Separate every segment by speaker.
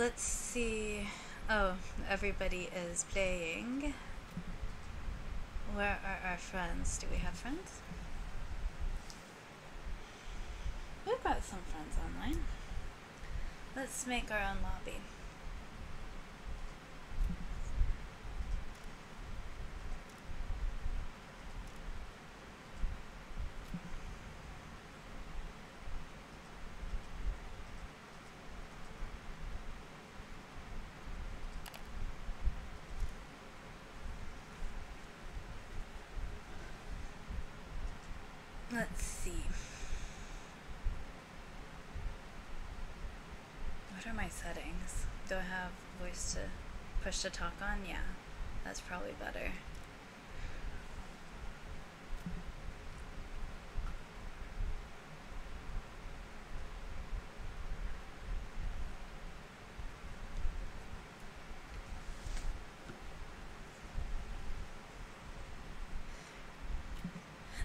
Speaker 1: let's see. Oh, everybody is playing. Where are our friends? Do we have friends? We've got some friends online. Let's make our own lobby. Let's see. What are my settings? Do I have voice to push to talk on? Yeah, that's probably better.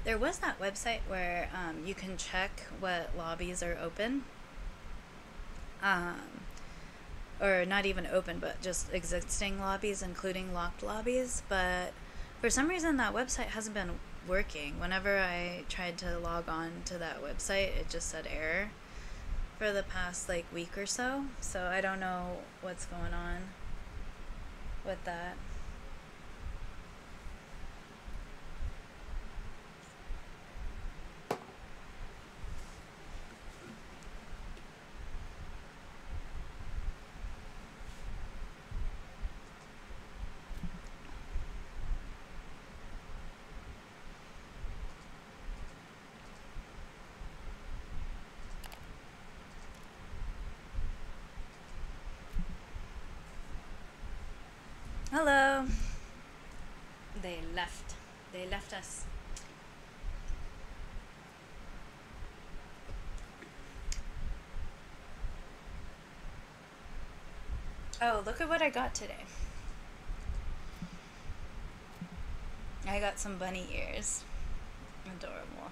Speaker 1: There was that website where um, you can check what lobbies are open. Um, or not even open, but just existing lobbies, including locked lobbies. But for some reason, that website hasn't been working. Whenever I tried to log on to that website, it just said error for the past like week or so. So I don't know what's going on with that. Hello. They left. They left us. Oh, look at what I got today. I got some bunny ears. Adorable.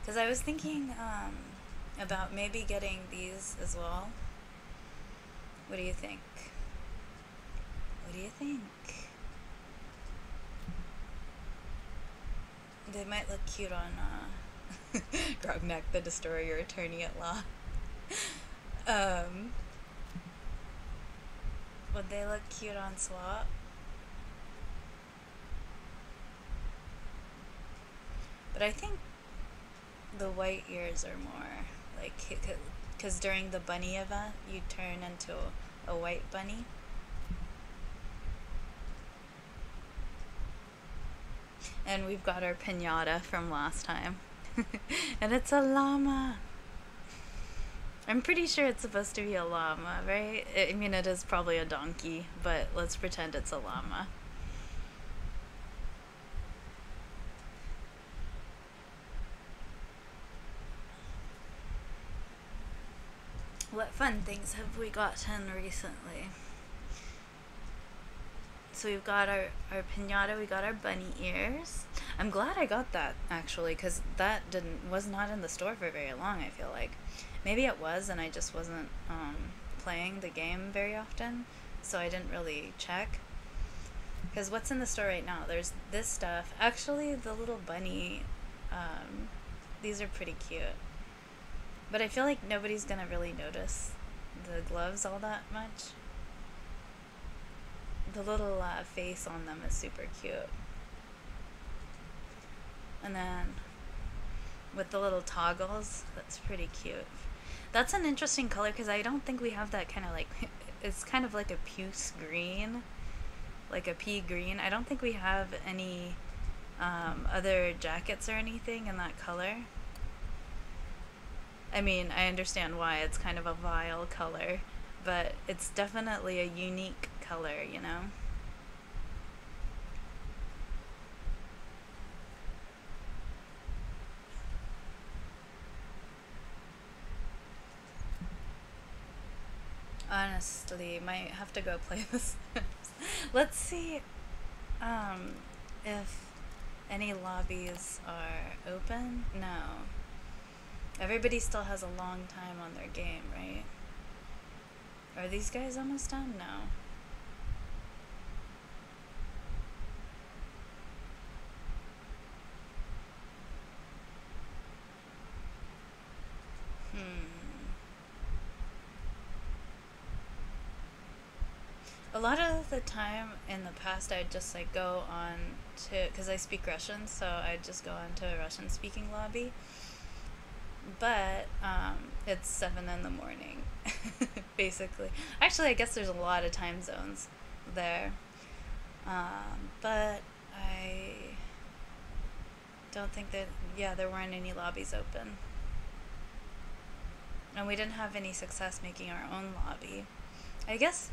Speaker 1: Because I was thinking um, about maybe getting these as well. What do you think? What do you think? They might look cute on uh, Grognak, the Destroyer, attorney at law. um, would they look cute on swap? But I think the white ears are more like because during the bunny event you turn into a white bunny. And we've got our pinata from last time. and it's a llama. I'm pretty sure it's supposed to be a llama, right? I mean, it is probably a donkey, but let's pretend it's a llama. What fun things have we gotten recently? So we've got our, our pinata, we got our bunny ears. I'm glad I got that actually, because that didn't was not in the store for very long. I feel like maybe it was, and I just wasn't um, playing the game very often, so I didn't really check. Because what's in the store right now? There's this stuff. Actually, the little bunny, um, these are pretty cute. But I feel like nobody's gonna really notice the gloves all that much. The little uh, face on them is super cute. And then with the little toggles, that's pretty cute. That's an interesting color because I don't think we have that kind of like, it's kind of like a puce green, like a pea green. I don't think we have any um, other jackets or anything in that color. I mean, I understand why it's kind of a vile color, but it's definitely a unique color, you know? Honestly, might have to go play this. Let's see um, if any lobbies are open. No. Everybody still has a long time on their game, right? Are these guys almost done? No. Hmm. A lot of the time in the past, I'd just like go on to because I speak Russian, so I'd just go on to a Russian speaking lobby. But um, it's seven in the morning, basically. Actually, I guess there's a lot of time zones there, um, but I don't think that yeah there weren't any lobbies open, and we didn't have any success making our own lobby. I guess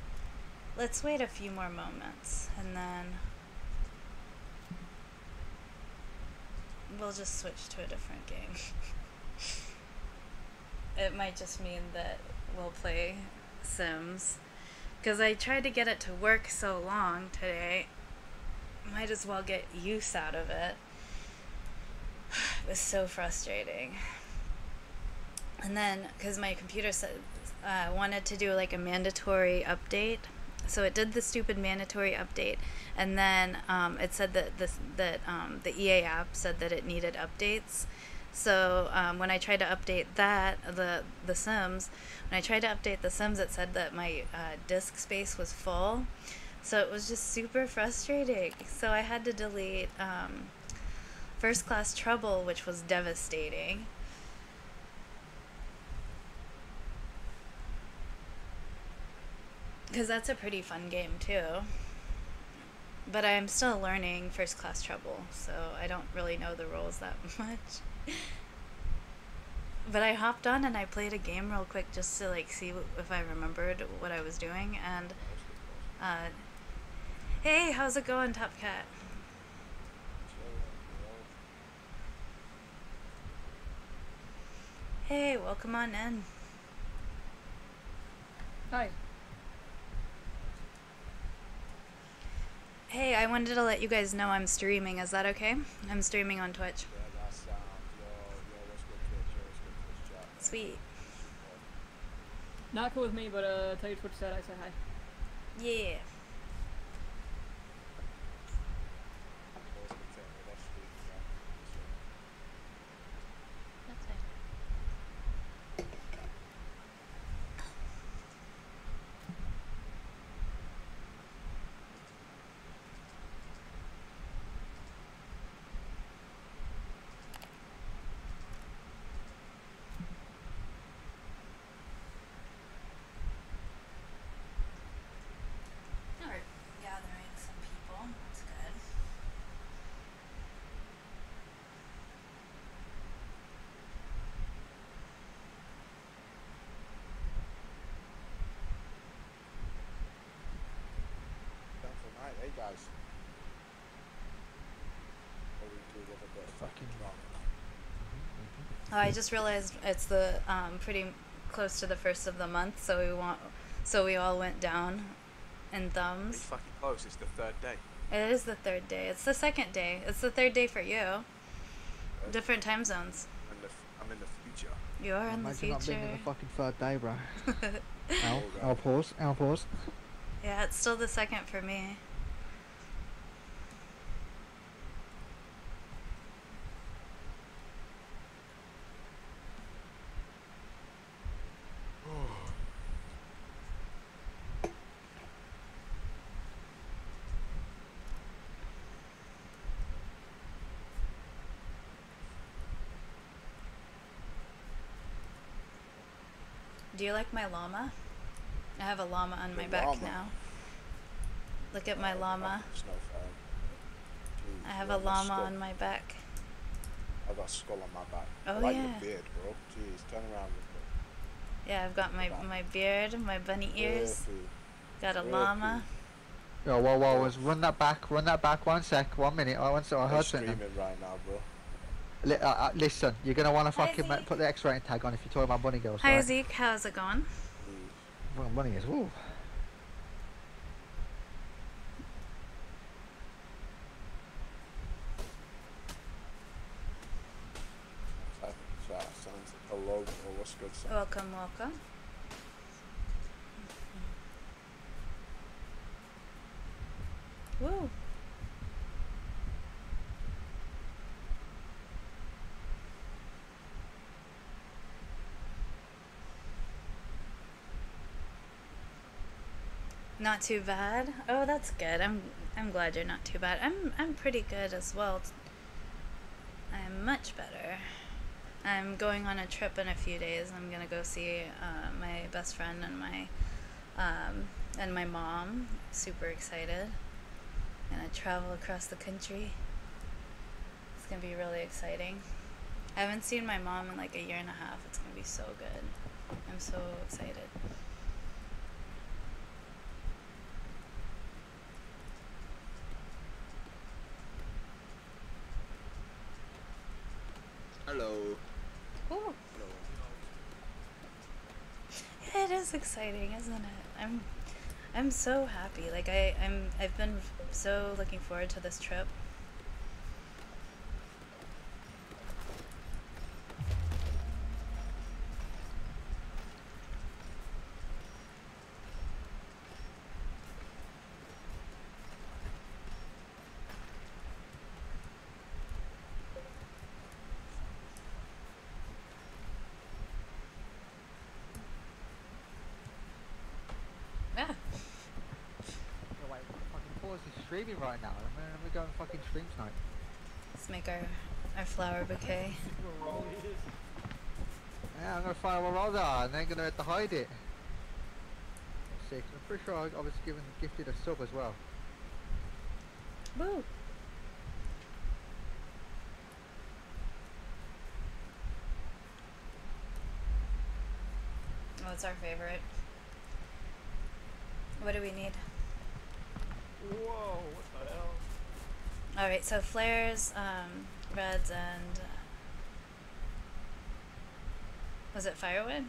Speaker 1: let's wait a few more moments and then we'll just switch to a different game. it might just mean that we'll play Sims. Because I tried to get it to work so long today, might as well get use out of it. It was so frustrating. And then, because my computer said, uh, wanted to do like a mandatory update so it did the stupid mandatory update, and then um, it said that this that um, the EA app said that it needed updates. So um, when I tried to update that the the Sims, when I tried to update the Sims, it said that my uh, disk space was full. So it was just super frustrating. So I had to delete um, First Class Trouble, which was devastating. Because that's a pretty fun game too. But I'm still learning First Class Trouble, so I don't really know the rules that much. but I hopped on and I played a game real quick just to like see if I remembered what I was doing. And uh, hey, how's it going, Top Cat? Hey, welcome on in.
Speaker 2: Hi.
Speaker 1: Hey, I wanted to let you guys know I'm streaming. Is that okay? I'm streaming on Twitch. Sweet.
Speaker 2: Not cool with me, but uh, tell you Twitch said I say hi.
Speaker 1: Yeah. Alright, gathering some people. That's good.
Speaker 3: Tonight, hey guys. What we do with a bit of fucking wrong.
Speaker 1: Oh, I just realized it's the um, pretty close to the first of the month, so we want, so we all went down in
Speaker 3: It's
Speaker 1: thumbs.
Speaker 3: fucking close. It's the third day.
Speaker 1: It is the third day. It's the second day. It's the third day for you.
Speaker 3: Uh,
Speaker 1: Different time zones.
Speaker 3: I'm in the, f- I'm in the future.
Speaker 1: You are in the
Speaker 4: Imagine not being in
Speaker 1: future.
Speaker 4: the fucking third day, bro. I'll,
Speaker 3: Alright.
Speaker 4: I'll pause. I'll pause.
Speaker 1: yeah, it's still the second for me. Do you like my llama? I have a llama on my
Speaker 3: The
Speaker 1: back
Speaker 3: llama?
Speaker 1: now. Look at my
Speaker 3: Oh,
Speaker 1: llama.
Speaker 3: It's no fair. Jeez,
Speaker 1: I have a llama on my back.
Speaker 3: I got a skull on my back.
Speaker 1: Oh,
Speaker 3: I like
Speaker 1: yeah.
Speaker 3: your beard, bro. Jeez, turn around.
Speaker 1: Yeah, I've got my my beard, my bunny ears, got a llama.
Speaker 4: Yo, whoa, whoa, was run that back, run that back. One sec, one minute. Oh, I want to. I
Speaker 3: I'm
Speaker 4: heard something.
Speaker 3: screaming right now, bro.
Speaker 4: Li- uh, uh, listen, you're gonna want to fucking ma-
Speaker 1: Zeke.
Speaker 4: put the X-rating tag on if you're talking about bunny girls.
Speaker 1: Hi
Speaker 4: right?
Speaker 1: Zeke, how's it going?
Speaker 3: Jeez.
Speaker 4: Fucking bunny is. Woo.
Speaker 3: Welcome, chat, sounds hello, bro. What's good, son?
Speaker 1: Welcome, welcome. Woo. Not too bad. Oh, that's good. I'm I'm glad you're not too bad. I'm I'm pretty good as well. I'm much better. I'm going on a trip in a few days. I'm gonna go see uh, my best friend and my um, and my mom. Super excited. Gonna travel across the country. It's gonna be really exciting. I haven't seen my mom in like a year and a half. It's gonna be so good. I'm so excited.
Speaker 3: Hello.
Speaker 1: Ooh.
Speaker 3: Hello.
Speaker 1: Yeah, it is exciting, isn't it? I'm I'm so happy. Like I I'm I've been so looking forward to this trip. Yeah.
Speaker 4: Oh, wait, fucking pause is streaming right now. I'm gonna, go and fucking stream tonight.
Speaker 1: Let's make our our flower bouquet.
Speaker 4: Yeah, I'm gonna find where Rosa are and then gonna have to hide it. Sick. I'm pretty sure I, I was given gifted a sub as well.
Speaker 1: Woo. What's our favorite? What do we need?
Speaker 2: Whoa, what the hell?
Speaker 1: All right, so flares, um, reds, and uh, was it firewood?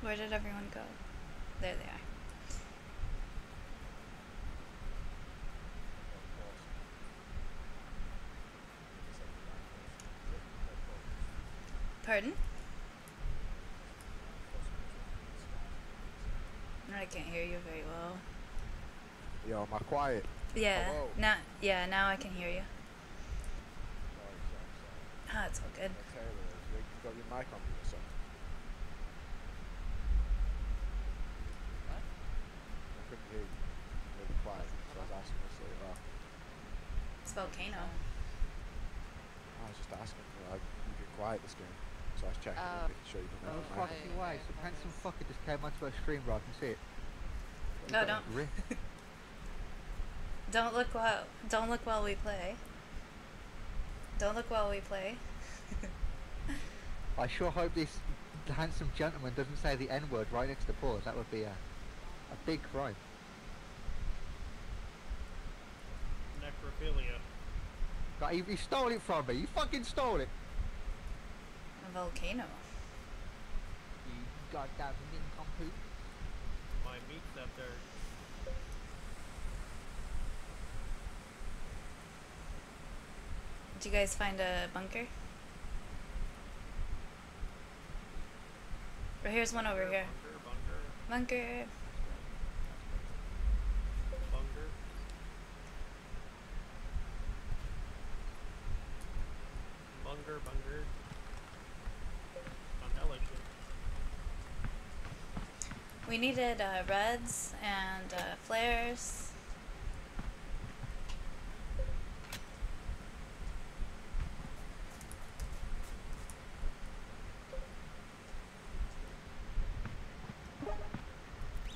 Speaker 1: Where did everyone go? There they are. Pardon? I can't hear you very well.
Speaker 3: Yo, am I quiet?
Speaker 1: Yeah.
Speaker 3: Hello?
Speaker 1: Now, yeah. Now I can hear you.
Speaker 3: Sorry, sorry, sorry.
Speaker 1: Ah, it's all good.
Speaker 3: Yeah, Taylor, you you got your mic on mute or something?
Speaker 2: What?
Speaker 3: I couldn't hear you. Maybe quiet. So I was asking us later. on.
Speaker 1: It's volcano.
Speaker 3: I was just asking. Like, you've been quiet this game. So I was checking,
Speaker 2: Oh.
Speaker 3: making sure you
Speaker 4: Oh,
Speaker 3: can
Speaker 2: Right.
Speaker 4: fucking way. Some handsome fucker just came onto our stream bro. I can see it.
Speaker 1: No, don't.
Speaker 4: grip.
Speaker 1: Don't look while. Don't look while we play. Don't look while we play.
Speaker 4: I sure hope this handsome gentleman doesn't say the N word right next to pause. That would be a, a big crime.
Speaker 2: Necrophilia.
Speaker 4: God, he, he stole it from me. You fucking stole it.
Speaker 1: A volcano.
Speaker 4: You goddamn nincompoop.
Speaker 2: My meat's up there.
Speaker 1: Did you guys find a bunker? Or here's one over here.
Speaker 2: Bunker,
Speaker 1: Bunker.
Speaker 2: bunker, bunker. Bunker, bunker. On hella shit.
Speaker 1: We needed uh, reds and uh, flares.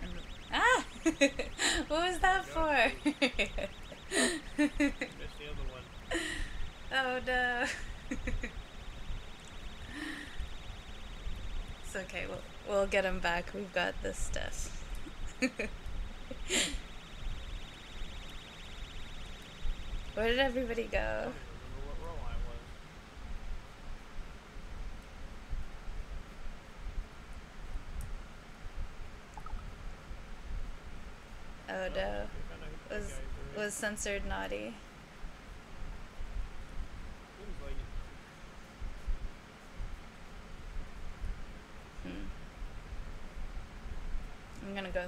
Speaker 1: And- Ah! what was that for?
Speaker 2: Missed the other one.
Speaker 1: oh no. it's okay. We'll we'll get him back. We've got this stuff. Where did everybody go? censored naughty.
Speaker 2: Hmm. I'm gonna
Speaker 1: go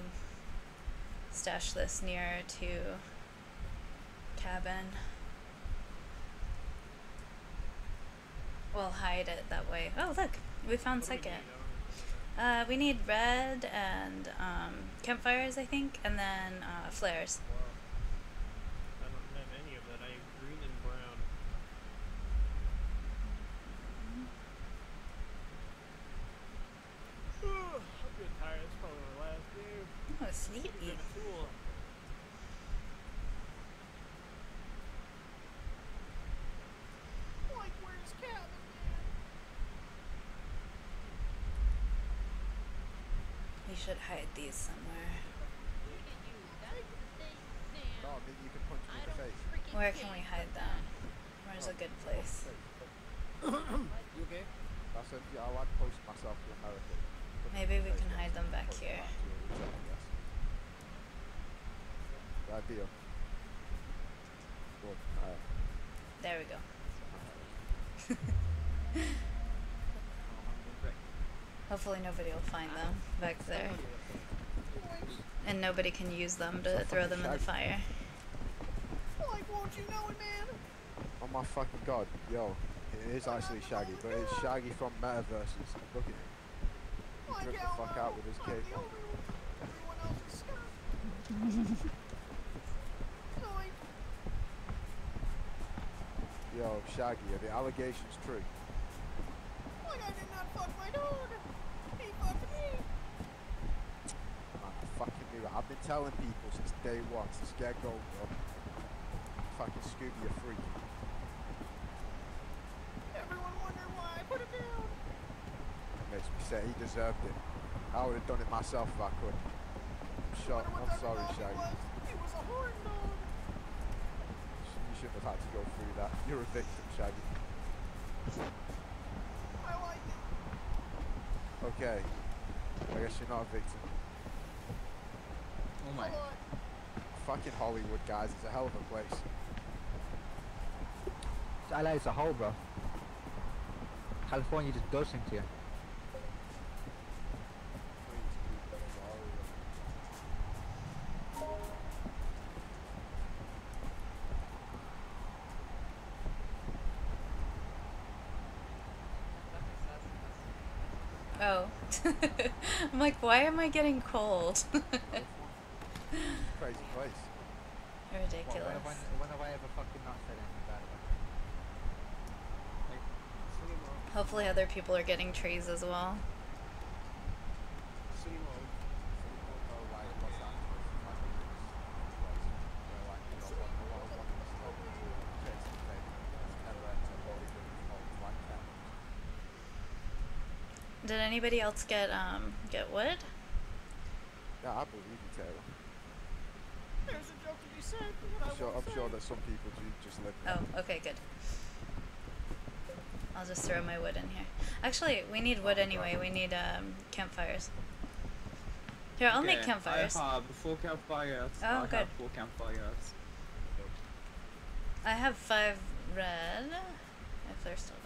Speaker 1: stash this near to cabin. We'll hide it that way. Oh look, we found second. Uh, we need red and um, campfires, I think, and then uh, flares. Hide these somewhere.
Speaker 3: No, I mean you can punch me in the face.
Speaker 1: Where can we hide them? Where's a good place?
Speaker 2: You okay?
Speaker 3: That's a, yeah, I like post myself to America.
Speaker 1: Maybe we can hide them back here.
Speaker 3: back to your hotel, yes. Right deal. Good.
Speaker 1: There we go. Hopefully nobody will find them back there. And nobody can use them to throw them in the fire.
Speaker 2: Like, won't you know it, man?
Speaker 3: Oh my fucking god, yo. It is actually Shaggy, but it's Shaggy from MultiVersus. Look at him. He
Speaker 2: Like,
Speaker 3: the fuck out with his cape
Speaker 2: the
Speaker 3: on.
Speaker 2: only one. Everyone else is scared. like,
Speaker 3: Yo, Shaggy, are the allegations true?
Speaker 2: like I did not fuck my dog. He fucked me.
Speaker 3: Man, I fucking knew it. I've been telling people since day one, since get go, bro. Fucking Scooby a freak.
Speaker 2: Everyone wondered why I put him down.
Speaker 3: That makes me say he deserved it. I would have done it myself if I could. I'm sure, I'm sorry, Shaggy.
Speaker 2: It was. Was a horn dog.
Speaker 3: You shouldn't have had to go through that. You're a victim, Shaggy.
Speaker 2: I like it.
Speaker 3: Okay. I guess you're not a victim.
Speaker 4: Oh my.
Speaker 2: A.
Speaker 3: Fucking Hollywood, guys. It's a hell of a place.
Speaker 4: LA is a hole, bro. California just does things to you.
Speaker 1: Like, why am I getting cold?
Speaker 3: Crazy place.
Speaker 4: Well,
Speaker 1: Ridiculous.
Speaker 4: when, have I, when have I ever fucking not said anything bad about it?
Speaker 2: City mode.
Speaker 1: Hopefully, other people are getting trees as well.
Speaker 2: City mode.
Speaker 3: Oh, like Los Angeles is like a nice place where like you know one, one, one of the slow kids and they never enter Hollywood is called Black Cat.
Speaker 1: Did anybody else get um get wood?
Speaker 3: Yeah, I believe you, Taylor.
Speaker 2: There's a joke to be said. but I
Speaker 3: I'm sure,
Speaker 2: won't
Speaker 3: I'm sure that some people do just live there.
Speaker 1: Oh, okay, good. I'll just throw my wood in here. Actually, we need wood anyway. We need um campfires. Here, I'll make
Speaker 5: Okay,
Speaker 1: campfires.
Speaker 5: I have four campfires.
Speaker 1: Oh,
Speaker 5: I
Speaker 1: good.
Speaker 5: have four campfires.
Speaker 1: I have five red. If they're still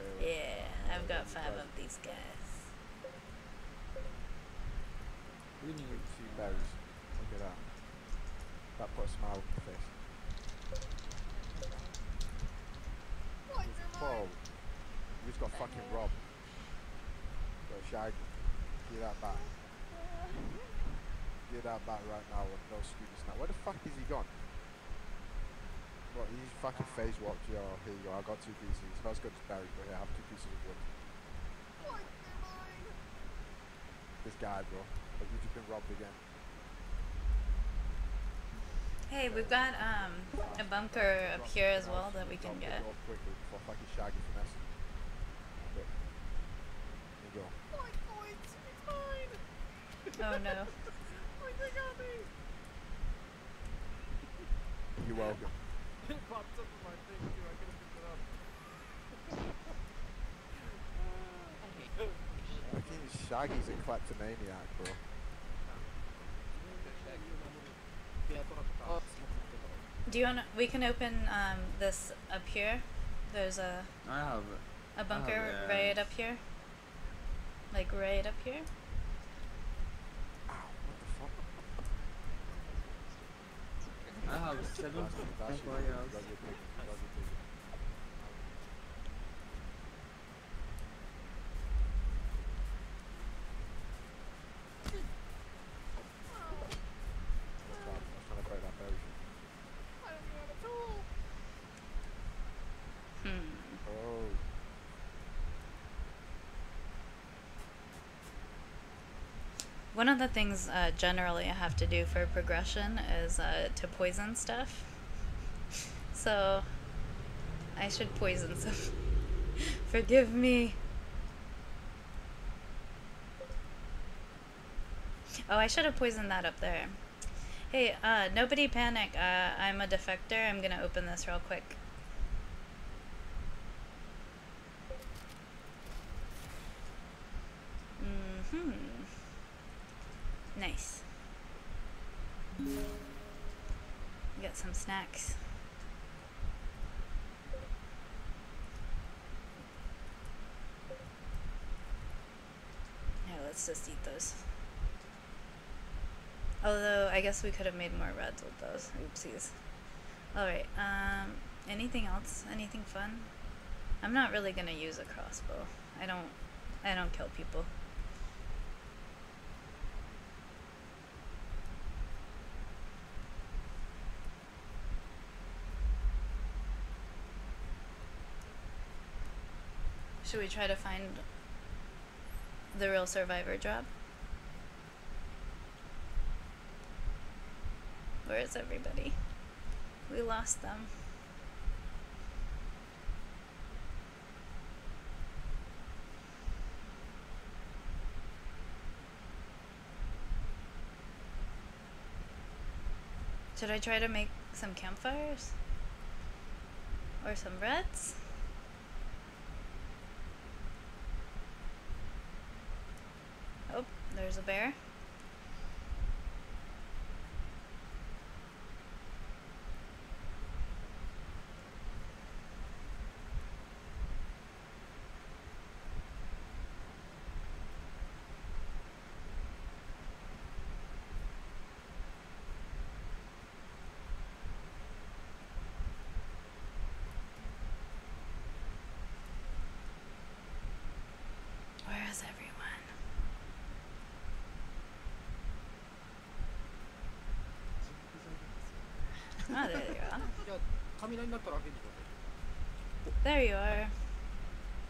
Speaker 1: back
Speaker 3: Taylor.
Speaker 1: Yeah, I've got five of these guys.
Speaker 5: We need
Speaker 3: Two berries. Look at that. That put a smile on my face.
Speaker 2: Like, they're
Speaker 3: Whoa. We just got fucking robbed. Yo, Shaggy. Get that back. Get that back right now with no scooters now. Where the fuck is he gone? What, he's fucking phase walked. Yo, here you go. I got two pieces. It's not as good as berries, but here, I have two pieces of wood.
Speaker 2: Like, they're mine.
Speaker 3: This guy, bro. But you've just been robbed again.
Speaker 1: Hey, we've got um a bunker up here as well that we can get.
Speaker 3: Pick it up quickly before fucking Shaggy finesse. Here you go.
Speaker 2: Like, boys, it's mine.
Speaker 1: Oh no.
Speaker 2: Like, they got me.
Speaker 3: You're welcome.
Speaker 2: It popped up in my thing, too. I could have picked it up.
Speaker 3: I think Shaggy's a kleptomaniac, bro.
Speaker 1: Do you want? We can open um this up here. There's a
Speaker 5: I have
Speaker 1: a bunker
Speaker 5: yeah.
Speaker 1: right up here. Like right up here.
Speaker 5: Have seven
Speaker 3: Nice one, Dash. You
Speaker 5: campfires.
Speaker 3: got your pig. You got your pig. I was trying, I was trying to break that berry.
Speaker 2: I don't even have a tool.
Speaker 1: Hmm.
Speaker 3: Oh.
Speaker 1: One of the things uh, generally I have to do for progression is uh, to poison stuff. So I should poison some. Forgive me. Oh, I should have poisoned that up there. Hey, uh, nobody panic. Uh, I'm a defector. I'm gonna open this real quick. Some snacks. Yeah, let's just eat those. Although I guess we could have made more reds with those. Oopsies. Alright, um anything else? Anything fun? I'm not really gonna use a crossbow. I don't I don't kill people. Should we try to find the real survivor job? Where is everybody? We lost them. Should I try to make some campfires? Or some reds? Oh, there's a bear. Where is everyone? Oh, there you are.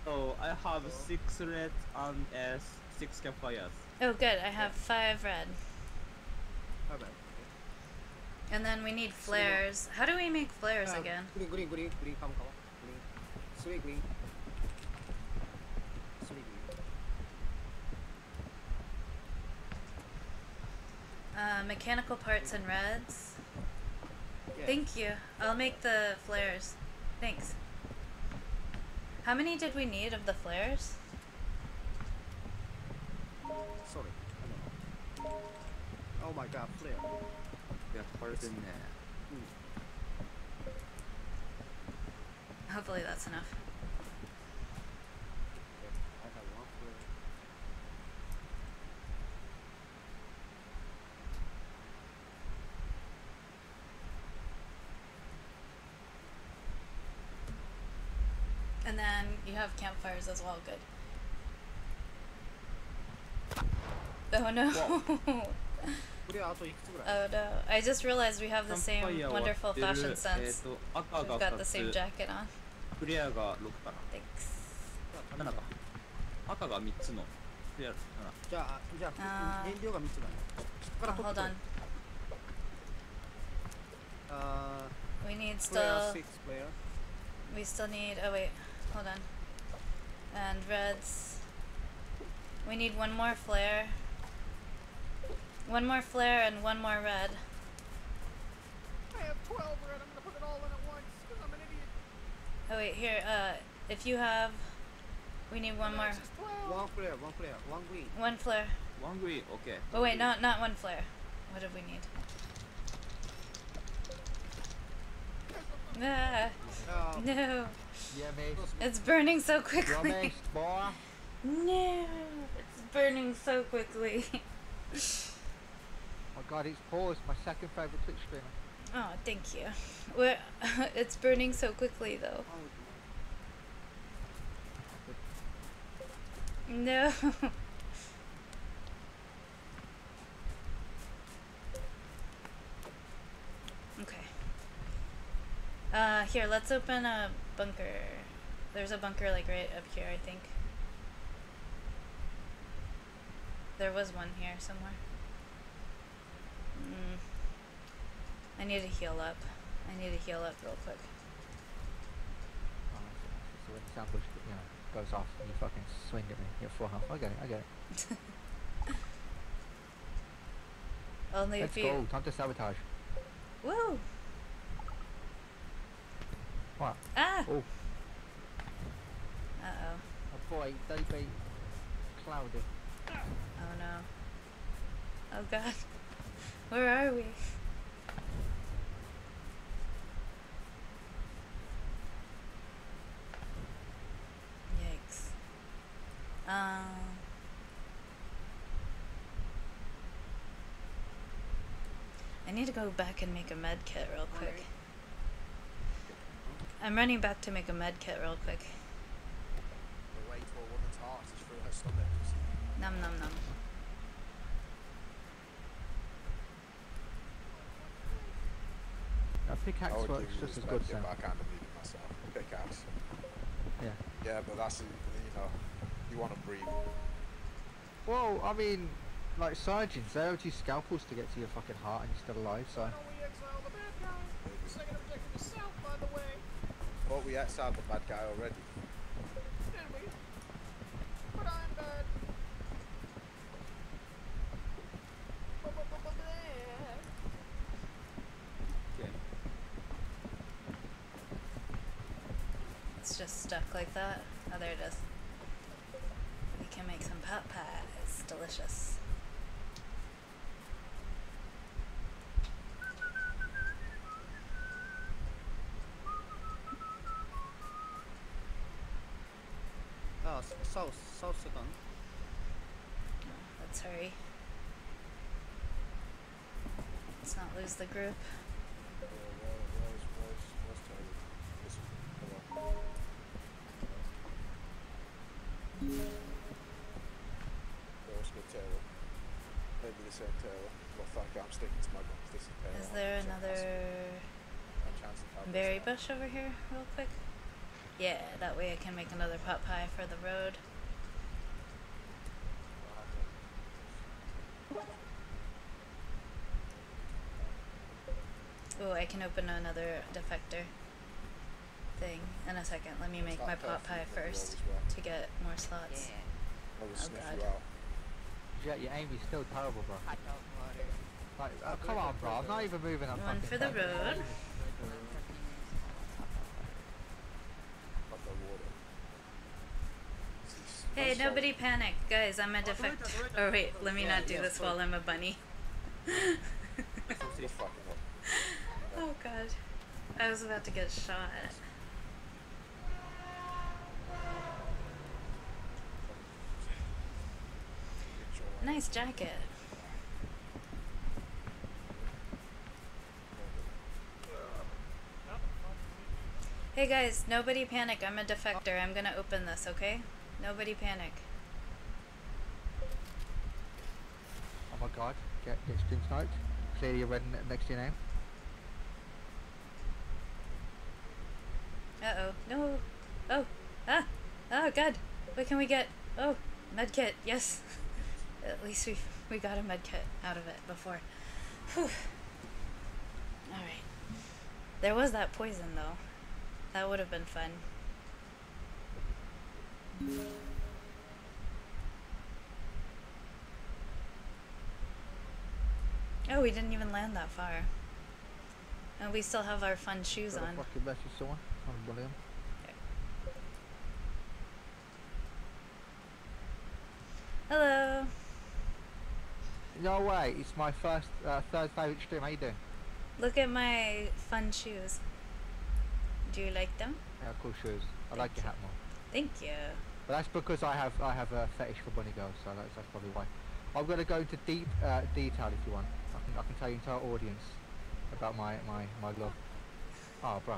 Speaker 5: Oh, I have six red and uh, six campfires.
Speaker 1: Oh, good. I have five red.
Speaker 2: Okay.
Speaker 1: And then we need flares. How do we make flares
Speaker 2: uh,
Speaker 1: again?
Speaker 2: Green, green, green, green, come, come, green. sweet green. sweet green.
Speaker 1: Uh, mechanical parts and reds. Thank you. I'll make the flares. Thanks. How many did we need of the flares?
Speaker 2: Sorry. Oh my god, flare.
Speaker 5: Yeah, have than that.
Speaker 1: Hopefully that's enough. You have campfires as well, good. Oh no. oh no. I just realized we have the same wonderful fashion sense. We've got the same jacket on. Thanks.
Speaker 5: 7か赤が3つのクリア7
Speaker 2: じゃあじゃあ燃料が3つだねそっから取ってあ ah.
Speaker 1: We need still We still need oh wait. Hold on and reds. We need one more flare. One more flare and one more red.
Speaker 2: I have 12 red. I'm gonna put it all in at once because I'm an idiot.
Speaker 1: Oh wait, here. Uh, if you have, we need one more.
Speaker 2: One flare. One flare. One green.
Speaker 1: One flare.
Speaker 5: One green. Okay.
Speaker 1: But wait, green. not not one flare. What do we need? Ah.
Speaker 2: Oh.
Speaker 1: No it's burning so quickly. No, it's burning so quickly.
Speaker 2: oh
Speaker 4: god, it's paused. My second favourite Twitch streamer.
Speaker 1: Oh, thank you. We're, it's burning so quickly though. No. okay. Uh, here, let's open a bunker. There's a bunker like right up here, I think. There was one here somewhere. Mm. I need to heal up. I need to heal up real quick.
Speaker 4: I see, I see. So when this ambush, you know, goes off and you fucking swing at me, you're full health. I get it, I get it.
Speaker 1: Only
Speaker 4: Let's
Speaker 1: if you.
Speaker 4: go, time to sabotage.
Speaker 1: Woo!
Speaker 4: What?
Speaker 1: Ah!
Speaker 4: Oh,
Speaker 1: Uh oh.
Speaker 4: oh boy, they be cloudy.
Speaker 1: Oh no. Oh god. Where are we? Yikes. Um. I need to go back and make a med kit real quick. I'm running back to make a med kit real quick.
Speaker 3: The oh, way to a woman's heart is through her stomach. Just
Speaker 1: Num num num.
Speaker 4: A pickaxe
Speaker 3: I
Speaker 4: works just as good,
Speaker 3: medkit,
Speaker 4: Sam.
Speaker 3: but I kind of need it myself. Pickaxe.
Speaker 4: Yeah.
Speaker 3: Yeah, but that's, you know, you want to breathe.
Speaker 4: Well, I mean, like surgeons, they don't use scalpels to get to your fucking heart and you're still alive, so.
Speaker 2: Don't we
Speaker 3: exiled the bad guy already.
Speaker 2: Did we? But I'm bad.
Speaker 5: Okay.
Speaker 1: It's just stuck like that. Oh, there it is. We can make some pot pies. Delicious.
Speaker 5: South, south second.
Speaker 1: Let's hurry. Let's not lose the group.
Speaker 3: Maybe this ain't Taylor. Fuck I'm sticking to my guns. This is Taylor.
Speaker 1: Is there another
Speaker 3: I'm chancing to have this
Speaker 1: berry bush over here, real quick? Yeah, that way I can make another pot pie for the road.
Speaker 3: I'll have to-
Speaker 1: Oh, I can open another defector thing in a second. Let me make my pot pie
Speaker 3: perfume that you
Speaker 1: first
Speaker 3: always
Speaker 1: to get more slots.
Speaker 3: I will
Speaker 1: Oh, God.
Speaker 3: you.
Speaker 4: Yeah, your aim is still terrible, bro.
Speaker 2: Hot dog water.
Speaker 4: Like, uh, come on, bro. I'm not even moving on.
Speaker 1: One
Speaker 4: fucking
Speaker 1: for the
Speaker 4: thing.
Speaker 1: road.
Speaker 3: Like the water. It's-
Speaker 1: Hey, nobody panic. Guys, I'm a defect.
Speaker 5: wait, wait,
Speaker 1: Oh, wait,
Speaker 5: wait,
Speaker 1: let me not do this while I'm a bunny.
Speaker 3: You're fucking up.
Speaker 1: Oh, God. I was about to get shot. Nice jacket. Hey guys, nobody panic. I'm a defector. I'm gonna open this, okay? Nobody panic.
Speaker 4: Oh my god. Get, get stream sniped. Clear your red next to your name.
Speaker 1: Uh oh. No. Oh. Ah. Oh god. What can we get? Oh, medkit. Yes. At least we we got a medkit out of it before. Whew. All right. There was that poison though. That would have been fun. Oh, we didn't even land that far. And we still have our fun shoes on.
Speaker 4: fucking message someone. I'm bullying.
Speaker 1: Hello.
Speaker 4: No way. It's my first, uh, third stream. How you doing?
Speaker 1: Look at my fun shoes. Do you like them?
Speaker 4: Yeah, cool shoes. I like your hat more.
Speaker 1: Thank you.
Speaker 4: But that's because I have I have a fetish for bunny girls, so that's, that's probably why. I'm gonna go into deep uh, detail if you want. I can, I can tell your entire audience about my, my, my love. Oh, bro.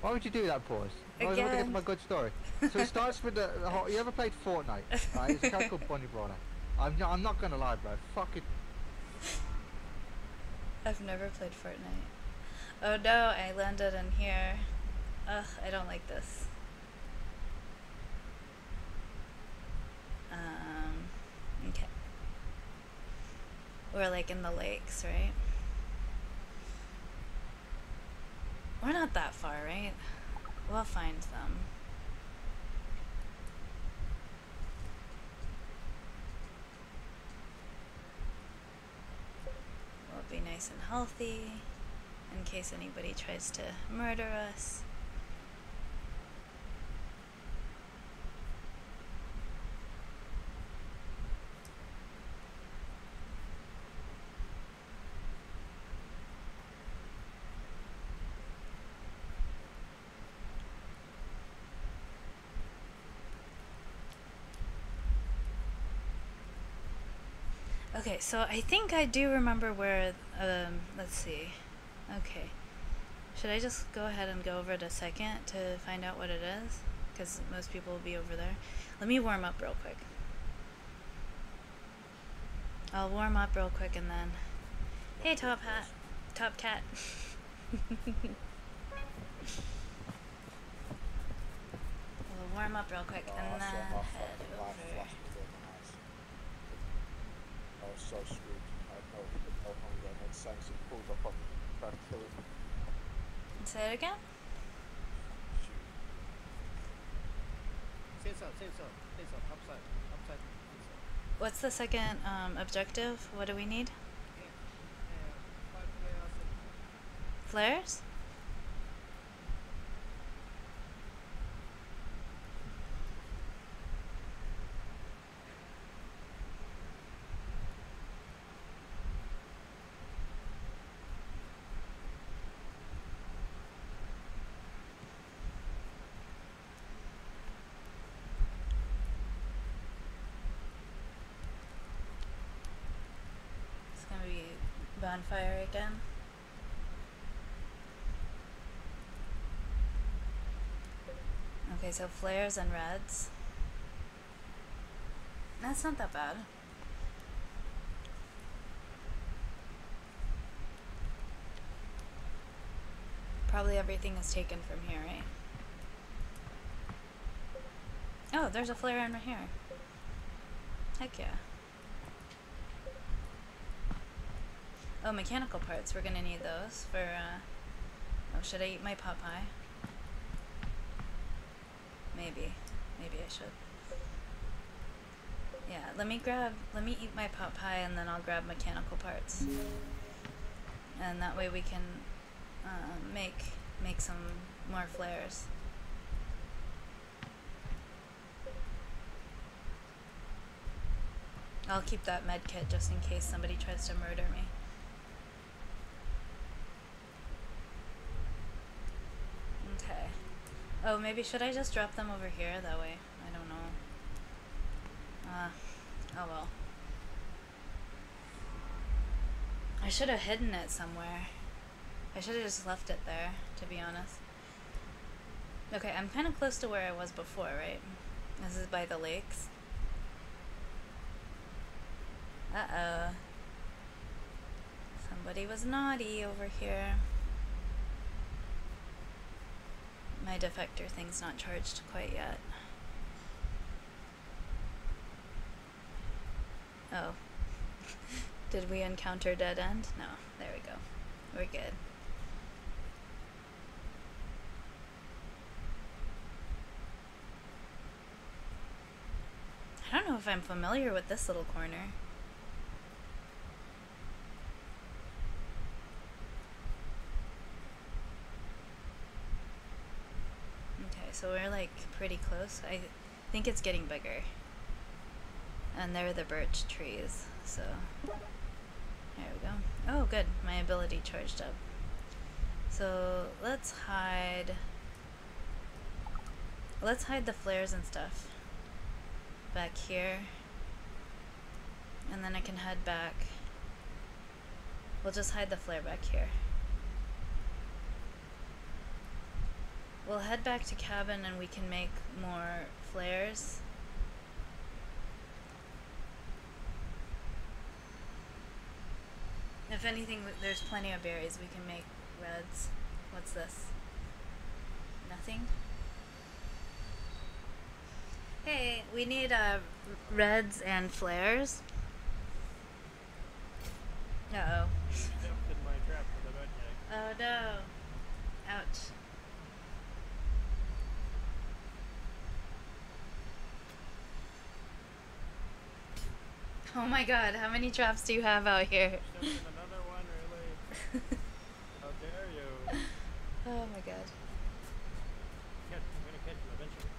Speaker 4: Why would you do that, pause? I was about to get to my good story. So it starts with the, the whole, you ever played Fortnite? Right? It's a character called Bunny Brawler. I'm not, I'm not gonna lie, bro. Fuck it.
Speaker 1: I've never played Fortnite. Oh no, I landed in here. Ugh, I don't like this. Um, okay. We're like in the lakes, right? We're not that far, right? We'll find them. We'll be nice and healthy in case anybody tries to murder us. Okay, so I think I do remember where. Um, let's see. Okay. Should I just go ahead and go over it a second to find out what it is? Because most people will be over there. Let me warm up real quick. I'll warm up real quick and then. Hey, Top Hat. Top Cat. we'll warm up real quick
Speaker 3: Oh,
Speaker 1: and then head over.
Speaker 3: flash before my eyes. I was so screwed. I had no, no hunger. I had signs pulled up on me. Tried to kill him.
Speaker 1: Say it again?
Speaker 3: Shoot.
Speaker 2: Same side, same side, same side, upside, upside.
Speaker 1: What's the second um, objective? What do we need?
Speaker 2: Yeah. Yeah.
Speaker 1: Flares? Bonfire again. Okay, so flares and reds. That's not that bad. Probably everything is taken from here, right? Oh, there's a flare in right here. Heck yeah. Oh, mechanical parts. We're gonna need those for, uh... Oh, should I eat my pot pie? Maybe. Maybe I should. Yeah, let me grab... Let me eat my pot pie and then I'll grab mechanical parts. And that way we can, uh, make... Make some more flares. I'll keep that med kit just in case somebody tries to murder me. Okay. Oh, maybe should I just drop them over here that way? I don't know. Uh, oh well. I should have hidden it somewhere. I should have just left it there, to be honest. Okay, I'm kind of close to where I was before, right? This is by the lakes. Uh-oh. Somebody was naughty over here. My defector thing's not charged quite yet. Oh. Did we encounter dead end? No. There we go. We're good. I don't know if I'm familiar with this little corner. Okay, so we're like pretty close. I think it's getting bigger. And there are the birch trees, so there we go. Oh, good. My ability charged up. So let's hide. Let's hide the flares and stuff back here. And then I can head back We'll just hide the flare back here. We'll head back to cabin and we can make more flares. If anything, there's plenty of berries. We can make reds. What's this? Nothing? Hey, we need uh, reds and flares. Uh oh.
Speaker 2: Jumped in my trap for the bed gag.
Speaker 1: Oh no. Ouch. Oh my god, how many traps do you have out here?
Speaker 2: Another one, really? How dare you?
Speaker 1: Oh my god.
Speaker 2: Catch, I'm gonna catch him eventually.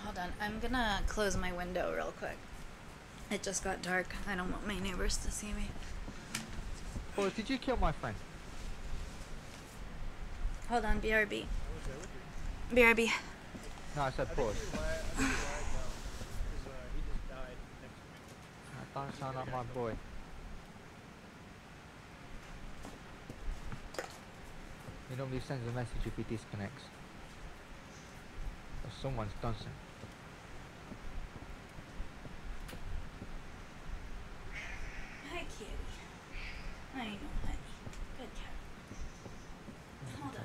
Speaker 1: Hold on, I'm gonna close my window real quick. It just got dark. I don't want my neighbors to see me.
Speaker 4: Boys, did you kill my friend?
Speaker 1: Hold on, BRB. BRB.
Speaker 4: No, I said pause.
Speaker 2: I think you lied though. 'Cause, he just died next to me.
Speaker 4: That don't sound like my boy. He normally sends a message if he disconnects. Or someone's done something.
Speaker 1: Hi, kitty. I know, honey. Good cat. Hold on.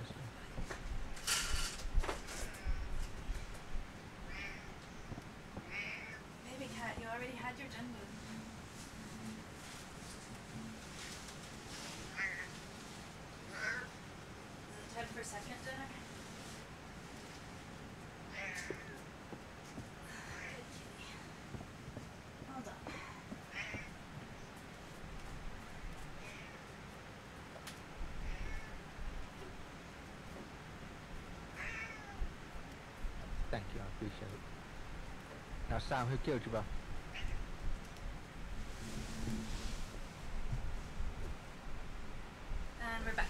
Speaker 1: Baby cat, you already had your Jin move. Is it time for second dinner? Good kitty. Hold on.
Speaker 4: Thank you, I appreciate it. Now Sam, who killed you, bro?
Speaker 1: And we're back.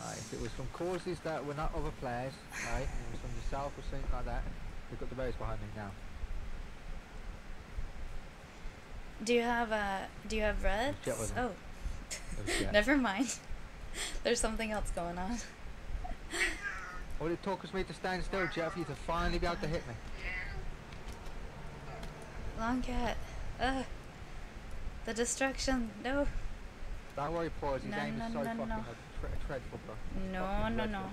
Speaker 4: Right, if it was from causes that were not other players, right, it was from yourself or something like that, we've got the berries behind me now.
Speaker 1: Do you have uh do you have reds? Oh.
Speaker 4: It was Jet.
Speaker 1: Never mind. There's something else going on.
Speaker 4: All it took was me to stand still, Jet, for you to finally be able to hit me.
Speaker 1: Long cat. Ugh. The destruction. No.
Speaker 4: Don't worry, pause. His
Speaker 1: No,
Speaker 4: aim
Speaker 1: no,
Speaker 4: is so
Speaker 1: no,
Speaker 4: fucking
Speaker 1: no.
Speaker 4: dreadful, bro.
Speaker 1: No, no, no.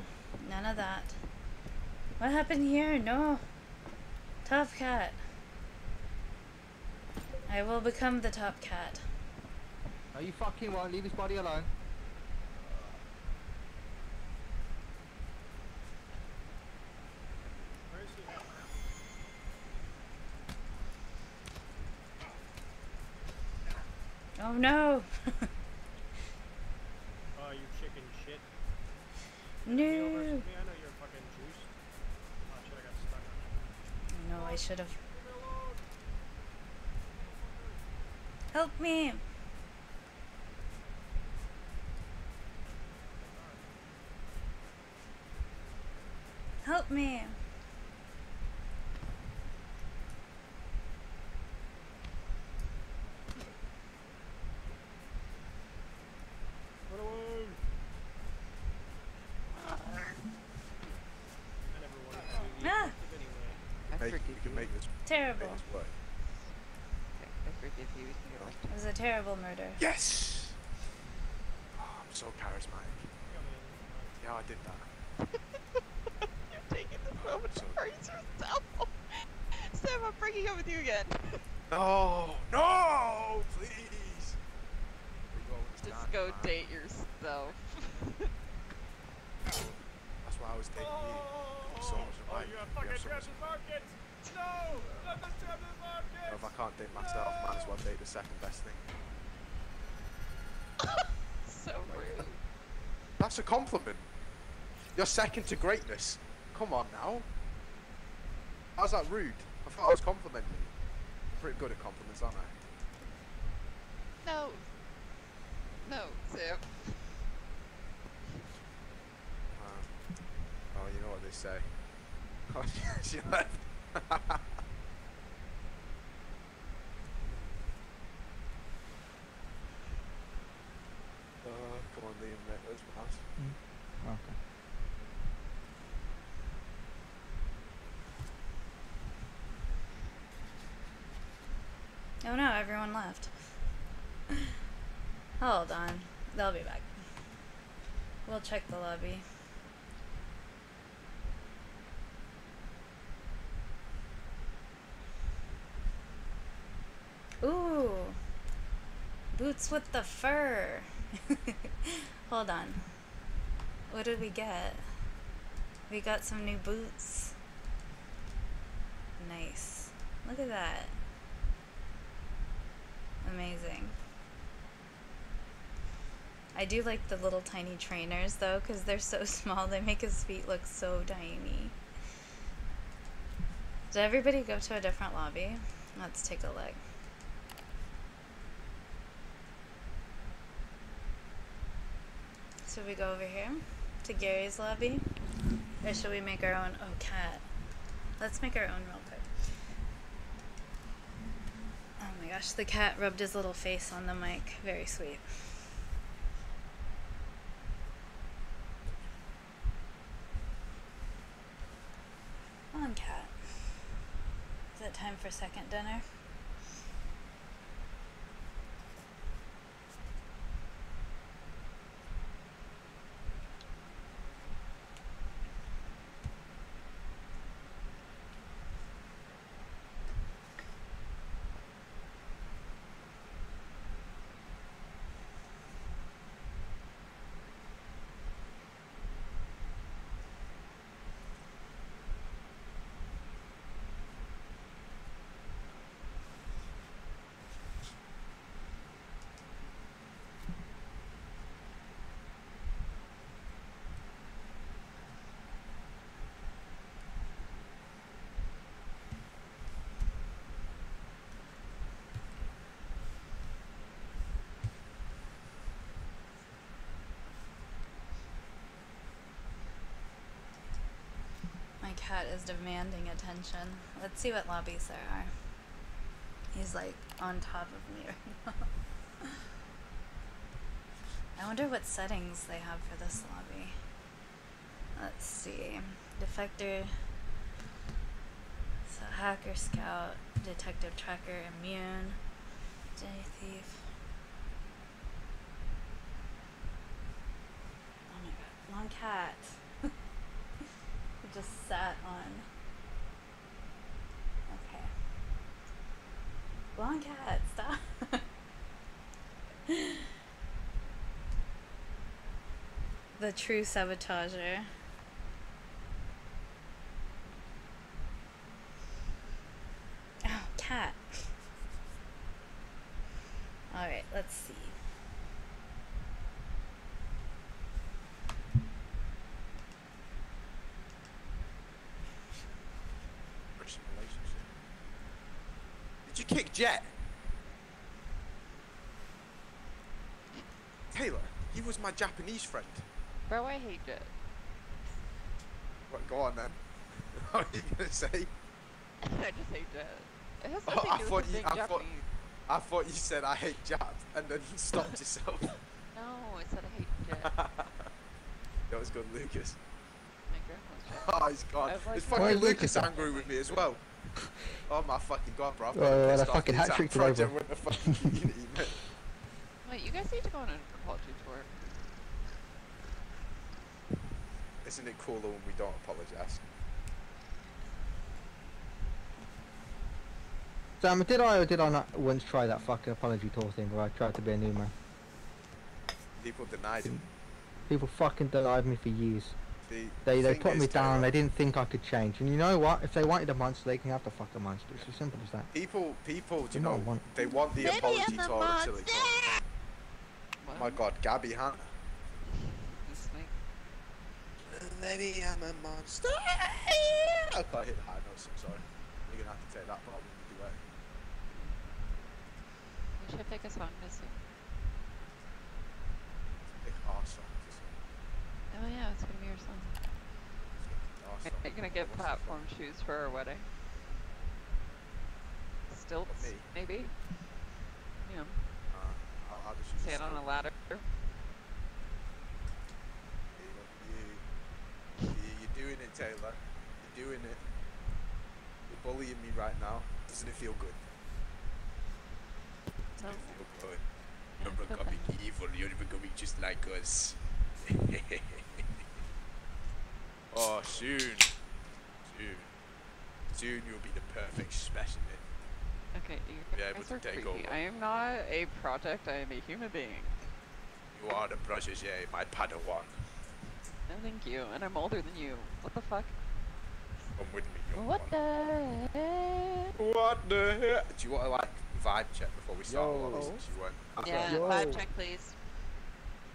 Speaker 1: None of that. What happened here? No. Top cat. I will become the top cat.
Speaker 4: No, you fucking won't. Leave his body alone.
Speaker 2: Where is he at?
Speaker 1: Oh no.
Speaker 2: Oh, you chicken shit.
Speaker 1: no.
Speaker 2: Kneel versus me. I know you're fucking juiced. Oh, shit, I got stuck on you.
Speaker 1: No, I should have. Help me. Help me.
Speaker 2: Run away. I never wanted to do the
Speaker 1: Ah.
Speaker 2: objective anyway.
Speaker 6: I
Speaker 3: Make,
Speaker 6: forgive
Speaker 3: we can make this, make
Speaker 1: Terrible.
Speaker 3: this work.
Speaker 6: I forgive you.
Speaker 1: It was a terrible murder.
Speaker 3: Yes! Oh, I'm so charismatic. Yeah, I did that.
Speaker 6: You're taking the
Speaker 3: Oh,
Speaker 6: moment to praise yourself. Sam, I'm breaking up with you again.
Speaker 3: No! No! Please!
Speaker 6: Just
Speaker 3: understand,
Speaker 6: go
Speaker 3: man.
Speaker 6: date yourself.
Speaker 3: That's why I was dating you.
Speaker 2: Oh,
Speaker 3: So much
Speaker 2: oh,
Speaker 3: right.
Speaker 2: you have
Speaker 3: You
Speaker 2: fucking
Speaker 3: have so much-
Speaker 2: Travis Market! No! Not the Travis Market!
Speaker 3: If I can't date myself, might as well date the second best thing.
Speaker 6: so rude.
Speaker 3: That's a compliment. You're second to greatness. Come on now. How's that rude? I thought I was complimenting you. I'm pretty good at compliments, aren't I?
Speaker 6: No. No, Sam.
Speaker 3: Um, oh, you know what they say. She left.
Speaker 1: Oh no, everyone left. Hold on. They'll be back. We'll check the lobby. Boots with the fur. Hold on. What did we get? We got some new boots. Nice. Look at that. Amazing. I do like the little tiny trainers though, because they're so small. They make his feet look so tiny. Did everybody go to a different lobby? Let's take a look. So we go over here to Gary's lobby? Or should we make our own? Oh, cat. Let's make our own real quick. Oh my gosh, the cat rubbed his little face on the mic. Very sweet. Come on, cat. Is it time for second dinner? My cat is demanding attention. Let's see what lobbies there are. He's like on top of me right now. I wonder what settings they have for this lobby. Let's see. Defector. So hacker scout, detective tracker, immune, Jenny thief. Oh my god, long cat. Just sat on. Okay. Long cat, stop. the true sabotager. Oh, cat. Alright, let's see.
Speaker 3: Christian relationship. Did you kick Jet? Taylor, he was my Japanese friend.
Speaker 6: Bro, I hate it.
Speaker 3: What, go on then. what are you gonna say?
Speaker 6: I just hate it. It has
Speaker 3: Oh, I thought you-
Speaker 6: being
Speaker 3: I thought- I thought you said I hate Jap and then you stopped yourself.
Speaker 6: No, I said I hate Jet.
Speaker 3: that was good, Lucas.
Speaker 6: My grandma's Jet.
Speaker 3: Oh, he's gone.
Speaker 6: I was like,
Speaker 3: It's fucking Lucas
Speaker 4: Lucas
Speaker 3: angry with me as well. Oh my fucking god, bro. I've
Speaker 4: Oh,
Speaker 3: got
Speaker 4: well, a fucking hat-trick
Speaker 3: app
Speaker 4: today, bro.
Speaker 3: with the fucking community, man.
Speaker 6: Wait, you guys need to go on an apology tour.
Speaker 3: Isn't it cooler when we don't apologise?
Speaker 4: Sam, did I or did I not once try that fucking apology tour thing where I tried to be a new man?
Speaker 3: People denied him.
Speaker 4: People fucking denied me for years.
Speaker 3: The
Speaker 4: They they put me down.
Speaker 3: Taylor,
Speaker 4: They didn't think I could change. And you know what? If they wanted a monster, they can have the fucking monster. It's as simple as that.
Speaker 3: People, people, do you
Speaker 4: They
Speaker 3: know,
Speaker 4: don't want-
Speaker 3: they want the
Speaker 6: Maybe
Speaker 3: apology
Speaker 6: I'm a
Speaker 3: tour until they
Speaker 6: monster.
Speaker 3: come. My god, Gabby Hanna.
Speaker 6: The.
Speaker 3: Maybe I'm a monster. I can't hit the high notes, I'm sorry. You're gonna have to take that part when you do it.
Speaker 6: We should pick a song to sing.
Speaker 3: Pick our song to sing.
Speaker 6: Oh yeah, it's gonna be your song.
Speaker 3: Our song.
Speaker 6: Are you gonna get
Speaker 3: What's the
Speaker 6: platform shoes for our wedding? Stilts,
Speaker 3: me?
Speaker 6: maybe? Yeah.
Speaker 3: song? Uh, I'll, I'll just use
Speaker 6: Stand on a ladder.
Speaker 3: Yeah, You're doing it, Taylor. You're doing it. You're bullying me right now. Doesn't it feel good? Doesn't it feel good? You're becoming evil. You're becoming just like us. oh, soon. Soon. Soon you'll be the perfect specimen.
Speaker 6: Okay, you
Speaker 3: Be able
Speaker 6: guys
Speaker 3: to
Speaker 6: are
Speaker 3: take
Speaker 6: creepy.
Speaker 3: over.
Speaker 6: I am not a project, I am a human being.
Speaker 3: You are the protege, my padawan.
Speaker 6: No, thank you. And I'm older than you. What the fuck?
Speaker 3: Come with me, young
Speaker 6: What
Speaker 3: one.
Speaker 6: the heck?
Speaker 3: What the heck? Do you want to like vibe check before we start?
Speaker 4: Yo.
Speaker 3: Or since you weren't.
Speaker 6: Yeah,
Speaker 4: Yo.
Speaker 6: vibe check, please.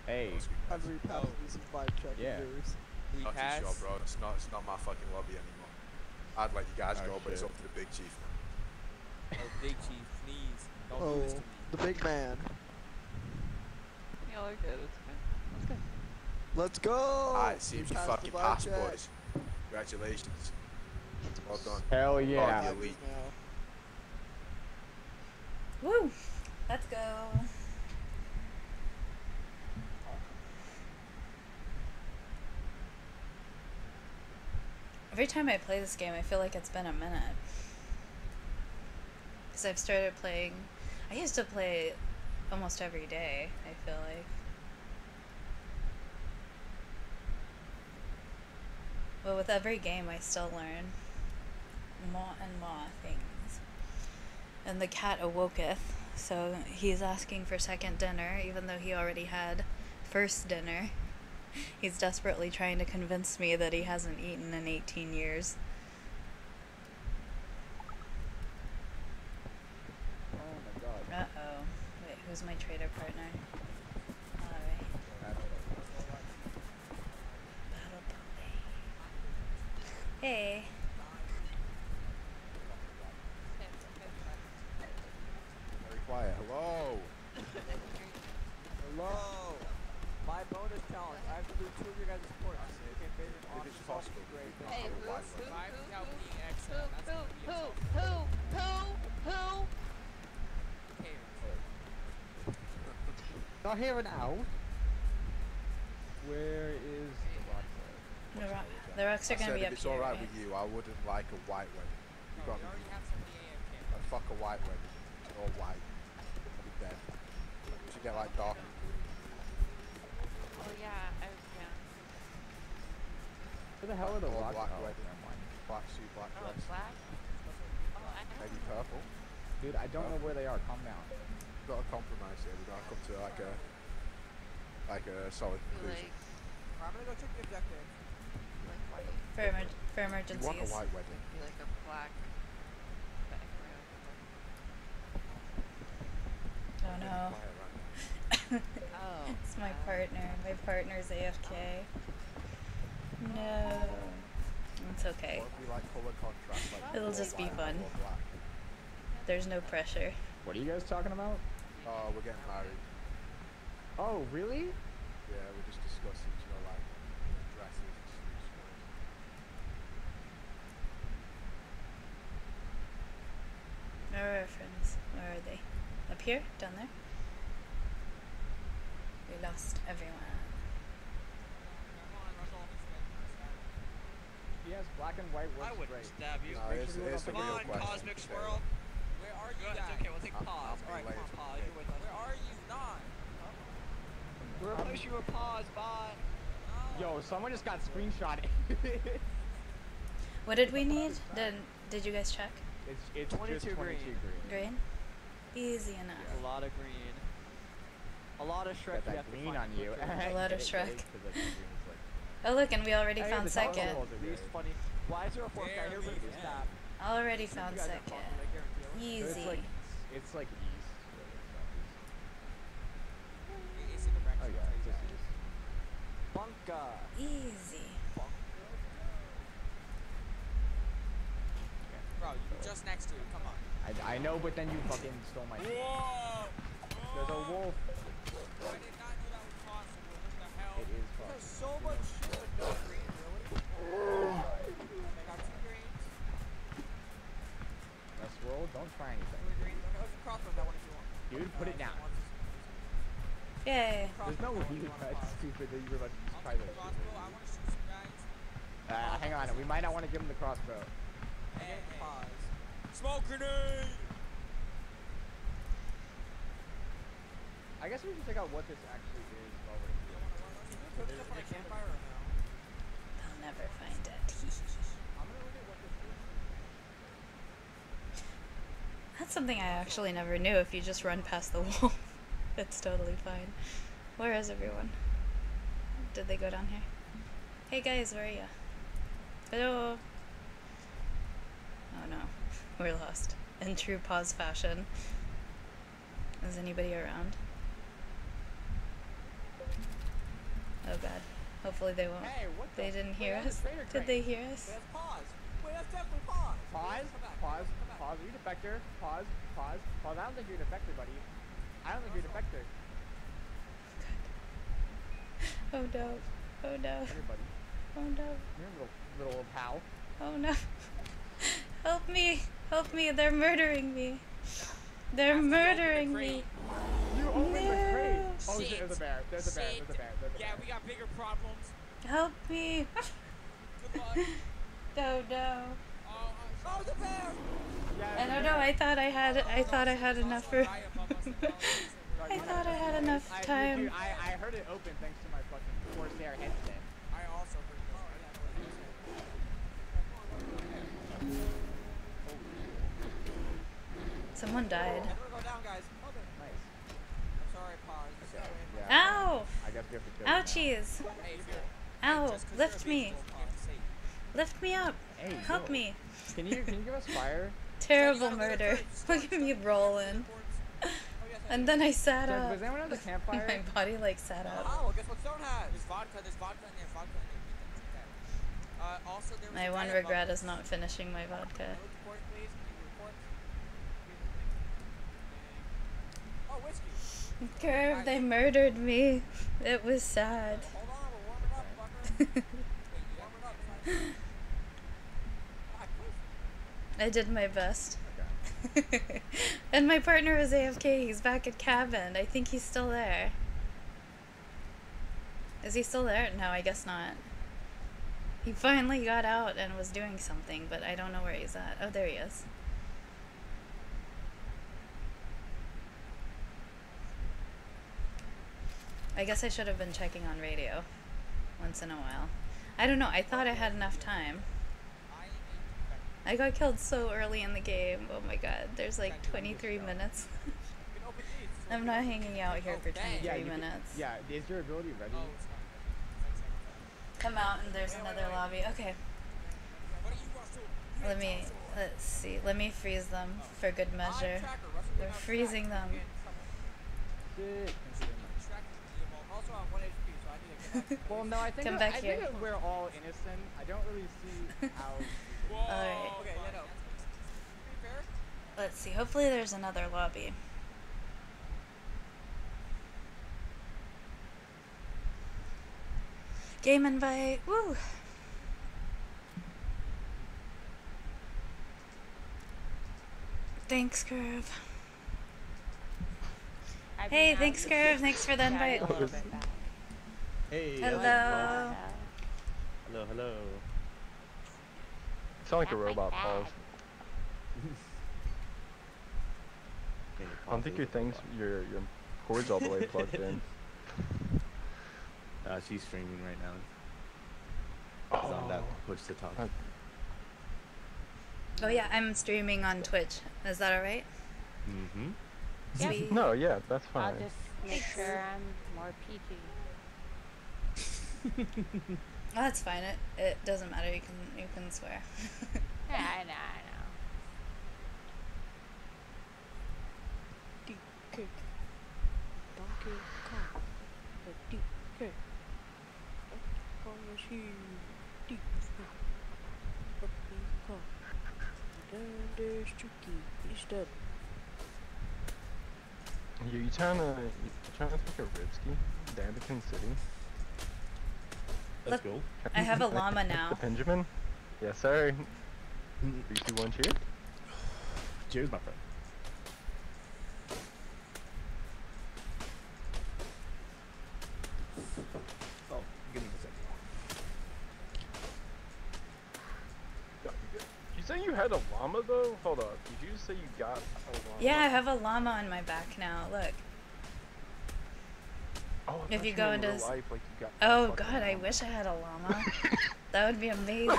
Speaker 7: Hey,
Speaker 2: I've repassed oh. these vibe check
Speaker 7: Yeah.
Speaker 2: years.
Speaker 7: we
Speaker 3: Not too
Speaker 7: pass.
Speaker 3: sure, bro. It's not. It's not my fucking lobby anymore. I'd let you guys
Speaker 7: Oh,
Speaker 3: go, but it's
Speaker 7: shit.
Speaker 3: up to the big chief.
Speaker 7: Oh, big chief, please. Don't
Speaker 2: Oh,
Speaker 7: do this oh, to me.
Speaker 2: the big man.
Speaker 6: Y'all are good. It's fine. Let's go.
Speaker 2: Let's go.
Speaker 3: Alright, seems you
Speaker 2: Oh, passed
Speaker 3: fucking
Speaker 2: the vibe
Speaker 3: passed,
Speaker 2: check.
Speaker 3: boys. Congratulations. Well done.
Speaker 7: Hell
Speaker 3: yeah.
Speaker 7: yeah.
Speaker 3: Oh, elite.
Speaker 2: Now.
Speaker 1: Woo! Let's go. Every time I play this game, I feel like it's been a minute. Because I've started playing. I used to play almost every day, I feel like. But with every game, I still learn more and more things. And the cat awoketh, so he's asking for second dinner, even though he already had first dinner. He's desperately trying to convince me that he hasn't eaten in 18 years.
Speaker 7: Oh my god.
Speaker 1: Uh oh. Wait, who's my traitor partner? Alright. Battle Puppy. Hey.
Speaker 3: Very quiet. Hello.
Speaker 8: Hello. My bonus challenge. I have to do two of your guys' sports. Okay, favorite
Speaker 3: If
Speaker 8: honest
Speaker 3: it's
Speaker 8: salt
Speaker 3: possible,
Speaker 8: is great.
Speaker 3: we
Speaker 8: Thank
Speaker 3: can
Speaker 8: you.
Speaker 3: have a wide one.
Speaker 4: Not here and out.
Speaker 7: Where is the rock
Speaker 1: The, ro- the rocks are gonna
Speaker 3: said
Speaker 1: be
Speaker 3: if
Speaker 1: up
Speaker 3: it's alright
Speaker 1: right?
Speaker 3: with you, I wouldn't like a white wedding. You got me. I'd fuck a white wedding. All white. I'd be dead. You get like dark and green.
Speaker 6: Oh, yeah, I was yeah.
Speaker 7: Where the hell are the
Speaker 3: Or
Speaker 7: rock
Speaker 3: black
Speaker 7: oh,
Speaker 3: wedding.
Speaker 7: never mind.
Speaker 3: Black suit, black
Speaker 6: Oh,
Speaker 3: dress.
Speaker 6: black. Oh, I know.
Speaker 3: Maybe purple.
Speaker 7: Dude, I don't know where they are. Calm down.
Speaker 3: We've got to compromise here. We've got to come to like a like a solid
Speaker 6: You
Speaker 3: conclusion.
Speaker 6: like,
Speaker 8: I'm gonna go check the objective.
Speaker 6: like white.
Speaker 1: For, emer- for
Speaker 3: you
Speaker 1: emergencies.
Speaker 3: want a white wedding?
Speaker 6: You like a black background.
Speaker 1: Oh no.
Speaker 3: Quiet right now.
Speaker 6: Oh.
Speaker 1: it's my
Speaker 6: uh,
Speaker 1: partner. My partner's AFK. No. It's okay.
Speaker 3: What if we like colour contrast? Like
Speaker 1: It'll just be fun. There's no pressure.
Speaker 7: What are you guys talking about?
Speaker 3: Oh, we're getting married.
Speaker 7: Oh, really?
Speaker 3: Yeah, we're just discussing, you know, like dresses and suits.
Speaker 1: Where are our friends? Where are they? Up here? Down there? We lost everyone.
Speaker 7: He has black and white
Speaker 9: I
Speaker 7: works
Speaker 9: wouldn't
Speaker 7: great.
Speaker 9: stab you.
Speaker 3: No, it's, it's a
Speaker 9: Come
Speaker 3: real
Speaker 9: on,
Speaker 3: question.
Speaker 9: Cosmic Swirl.
Speaker 8: Where are you
Speaker 9: Good, it's okay, we'll take
Speaker 3: I'm,
Speaker 9: pause. Alright, come on, pause. You're with us.
Speaker 8: Where are you? Not.
Speaker 9: We're gonna push you a pause, bye.
Speaker 7: Yo, someone just got screenshotted.
Speaker 1: What did we need? Did Did you guys check?
Speaker 7: it's it's
Speaker 8: 22
Speaker 7: just 22
Speaker 8: green.
Speaker 7: green.
Speaker 1: Green. Easy enough.
Speaker 8: A lot of green. A lot of Shrek.
Speaker 7: Got
Speaker 8: you
Speaker 7: that
Speaker 8: have to
Speaker 7: green on you.
Speaker 1: A lot of Shrek.
Speaker 7: get it, 'cause that green is like-
Speaker 1: Oh look, and we already
Speaker 7: Hey,
Speaker 1: found second.
Speaker 7: rolls are
Speaker 8: Least
Speaker 7: good.
Speaker 8: funny. Why is there a fourth guy here? Look at this.
Speaker 1: Already
Speaker 8: You
Speaker 1: found second.
Speaker 8: fucking, I guarantee you.
Speaker 7: So It's
Speaker 1: Easy.
Speaker 7: like it's like east.
Speaker 9: Easy
Speaker 7: Oh yeah, it's just east.
Speaker 8: Bunka.
Speaker 1: Easy.
Speaker 9: Bro, you were just next to it. Come on.
Speaker 7: I, I know, but then you fucking stole my.
Speaker 9: Whoa!
Speaker 7: There's a wolf. Don't try
Speaker 9: Two
Speaker 7: anything.
Speaker 9: greens. Okay, let's crossbow that one if you want.
Speaker 7: Dude, put it down.
Speaker 1: Yay.
Speaker 7: There's no way you that's stupid that you were about to just
Speaker 9: I'll
Speaker 7: try
Speaker 9: take
Speaker 7: that
Speaker 9: the
Speaker 7: shit.
Speaker 9: crossbow. I want to shoot some guys.
Speaker 7: Uh, hang on, we might not want to give him the crossbow.
Speaker 8: And pause.
Speaker 9: Smoke grenade!
Speaker 7: I guess we should check out what this actually is while we're here.
Speaker 8: Cook stuff on a campfire or no?
Speaker 1: That's something I actually never knew. If you just run past the wall, it's totally fine. Where is everyone? Did they go down here? Hey guys, where are you? Hello. Oh no, we're lost. In true pause fashion. Is anybody around? Oh god. Hopefully they won't.
Speaker 7: Hey, what the?
Speaker 1: They didn't hear us. Did they hear us?
Speaker 8: Wait, that's pause. Wait, that's definitely pause.
Speaker 7: Pause, pause, pause. Are you defector? Pause, pause, pause. I don't think you're a defector, buddy. I don't think you're a defector.
Speaker 1: Oh no. Oh no.
Speaker 7: Everybody.
Speaker 1: Oh no.
Speaker 7: You're a little, little pal.
Speaker 1: Oh no. Help me! Help me! They're murdering me! They're murdering me!
Speaker 7: You opened the crate.
Speaker 1: No.
Speaker 7: Oh shit, there's a bear. There's a bear. There's a bear. There's a
Speaker 9: Yeah,
Speaker 7: bear.
Speaker 9: we got bigger problems.
Speaker 1: Help me!
Speaker 9: Good luck.
Speaker 1: No, no.
Speaker 9: Oh,
Speaker 8: Oh, the bear!
Speaker 7: Yeah,
Speaker 1: I don't know. I thought I had. I oh, thought I had enough room.
Speaker 7: Sorry,
Speaker 1: I thought I had enough time.
Speaker 7: Dude, I, I heard it open thanks to my fucking Corsair headset.
Speaker 9: I also heard oh,
Speaker 1: Someone died.
Speaker 8: I'm gonna go down, guys. Okay.
Speaker 7: Nice.
Speaker 8: I'm sorry, pause. Just go in.
Speaker 7: Yeah.
Speaker 1: Ow!
Speaker 7: I guess we have to kill him now.
Speaker 1: Ouchies!
Speaker 9: Hey, if you're-
Speaker 1: Ow! Lift me!
Speaker 9: vegetable, you have to say-
Speaker 1: Lift me up!
Speaker 7: Hey,
Speaker 1: Help
Speaker 7: yo.
Speaker 1: me!
Speaker 7: Can you can you give us fire?
Speaker 1: Terrible murder. Look at me rolling. And then I sat
Speaker 7: Does,
Speaker 1: up.
Speaker 7: does anyone have the campfire?
Speaker 1: My body like sat up.
Speaker 8: Oh, guess what Stone has?
Speaker 9: There's vodka, there's vodka in there, vodka in there. Uh, also, there was
Speaker 1: My one regret
Speaker 9: above
Speaker 1: is not finishing my vodka.
Speaker 8: Can you report, please? Can you report? Oh, whiskey.
Speaker 1: Curve, they murdered me. It was sad. I did my best. and my partner was AFK. He's back at cabin. I think he's still there. Is he still there? No, I guess not. He finally got out and was doing something, but I don't know where he's at. Oh, there he is. I guess I should have been checking on radio once in a while. I don't know. I thought I had enough time. I got killed so early in the game. Oh my god. There's like 23 minutes.
Speaker 8: You can open these. so
Speaker 1: I'm not hanging out here for 23
Speaker 7: Yeah, you can-
Speaker 1: minutes.
Speaker 7: Yeah, is your ability ready?
Speaker 9: Oh, it's not.
Speaker 1: Come out and there's another lobby. Okay.
Speaker 9: What do you want to do?
Speaker 1: Let me let's see. Let me freeze them for good measure.
Speaker 8: tracker, Russell,
Speaker 1: They're freezing
Speaker 8: track.
Speaker 1: them.
Speaker 8: Again, someone-
Speaker 7: Sick. Thank you very much.
Speaker 8: track the evolve. Also, I'm 1 HP, so I need to get back.
Speaker 7: Well, no, I think
Speaker 1: Come back
Speaker 7: I think
Speaker 1: here.
Speaker 7: that we're all innocent. I don't really see how.
Speaker 9: Whoa.
Speaker 1: Alright.
Speaker 8: Okay, yeah, no. To be fair,
Speaker 1: Let's see. Hopefully there's another lobby. Game invite. Woo. Thanks, Curve. Hey, thanks, Curve. Thanks for the invite.
Speaker 5: Hey.
Speaker 1: Hello.
Speaker 5: Hello, hello.
Speaker 10: sound like a robot pause. I don't think your things, your your cord's all the way plugged in.
Speaker 5: Uh, she's streaming right now. It's on that push to talk.
Speaker 1: Oh yeah, I'm streaming on Twitch. Is that alright?
Speaker 5: Mm-hmm.
Speaker 1: Sweet.
Speaker 10: No, yeah, that's fine.
Speaker 11: I'll just make sure I'm more PG.
Speaker 1: Oh, that's fine. It it doesn't matter. You can you can swear.
Speaker 11: Yeah, I know, I know.
Speaker 9: Donkey Kong. The deep Kong is here. Deep Donkey Kong. And then. He's dead.
Speaker 10: You, you trying to you trying to take a Ripski? Dandikin City?
Speaker 1: That's
Speaker 5: cool.
Speaker 1: I have a llama now.
Speaker 10: Mr. Benjamin? Yes, sir. Three, two, one, cheers.
Speaker 5: Cheers, my friend. Oh, give me a second.
Speaker 10: You say you had a llama though? Llama though? Hold on. Did you say you got a llama?
Speaker 1: Yeah, I have a llama on my back now. Look.
Speaker 10: I
Speaker 1: if you go into.
Speaker 10: life, like you got oh,
Speaker 1: oh
Speaker 10: fucking
Speaker 1: god, I wish I had a llama. that would be amazing.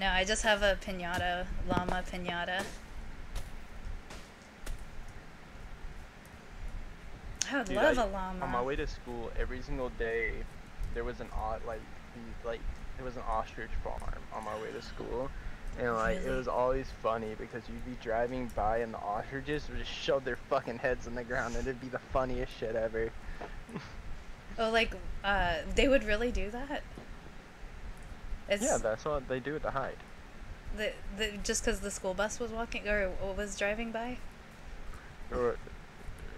Speaker 1: No, I just have a pinata, llama pinata. I would
Speaker 10: Dude,
Speaker 1: love
Speaker 10: I-
Speaker 1: a llama.
Speaker 10: On my way to school, every single day, there was an odd like the- like there was an ostrich farm on my way to school, and like it was always funny because you'd be driving by and the ostriches would just shove their fucking heads in the ground, and it'd be the funniest shit ever.
Speaker 1: Oh, like, uh, they would really do that? It's
Speaker 10: yeah, that's what they do to hide.
Speaker 1: the, the, just because the school bus was walking or was driving by?
Speaker 10: Or,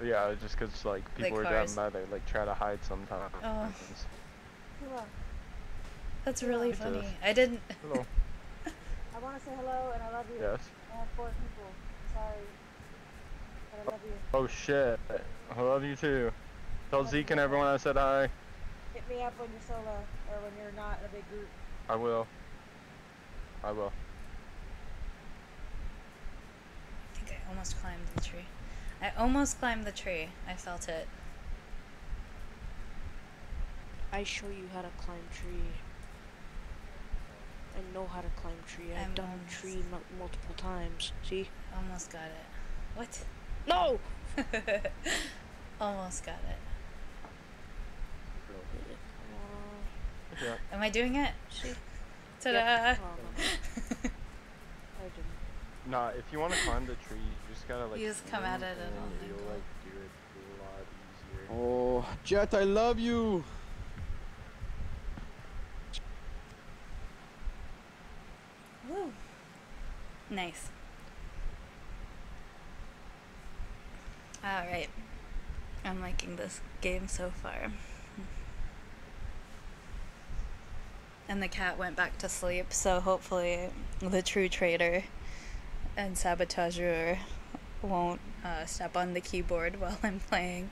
Speaker 10: yeah, just because like people were driving by, they like try to hide sometimes.
Speaker 1: Oh.
Speaker 9: Hello.
Speaker 1: That's really
Speaker 10: It
Speaker 1: funny. I didn't.
Speaker 10: Hello.
Speaker 9: I want to say hello and I love you.
Speaker 10: Yes.
Speaker 9: I have four people. Sorry. But I love you.
Speaker 10: Oh shit. I love you too. Tell Zeke and everyone I said hi.
Speaker 9: Hit me up when you're solo or when you're not in a big group.
Speaker 10: I will. I will.
Speaker 1: I think I almost climbed the tree. I almost climbed the tree. I felt it.
Speaker 9: I show you how to climb tree. I know how to climb tree. I've
Speaker 1: I'm
Speaker 9: done
Speaker 1: almost-
Speaker 9: tree mu- multiple times. See?
Speaker 1: Almost got it. What?
Speaker 9: No!
Speaker 1: almost got it.
Speaker 10: Yeah.
Speaker 1: Am I doing it? Ta-da!
Speaker 9: Yep. Oh, no.
Speaker 10: Nah, if you want to climb the tree, you just gotta like.
Speaker 1: You just come at it at
Speaker 10: and
Speaker 1: an
Speaker 10: You'll like do it a lot easier.
Speaker 2: Oh, Jet, I love you.
Speaker 1: Woo. Nice. Alright. I'm liking this game so far. And the cat went back to sleep, so hopefully the true traitor and sabotager won't uh, step on the keyboard while I'm playing.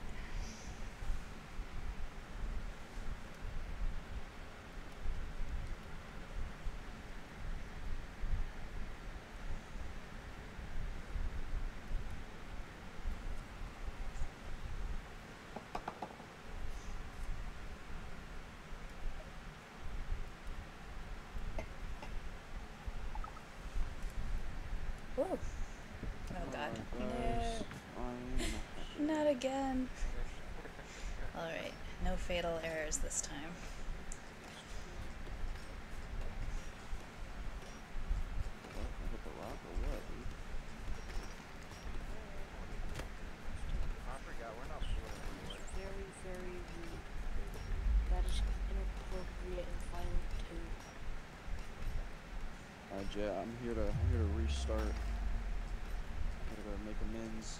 Speaker 1: Ooh. Oh god. No. Not again. Alright, no fatal errors this time.
Speaker 10: I forgot we're not
Speaker 9: Very, very rude. That is inappropriate and violent too.
Speaker 2: Alright, Jet, I'm here to I'm here to restart. Go make amends.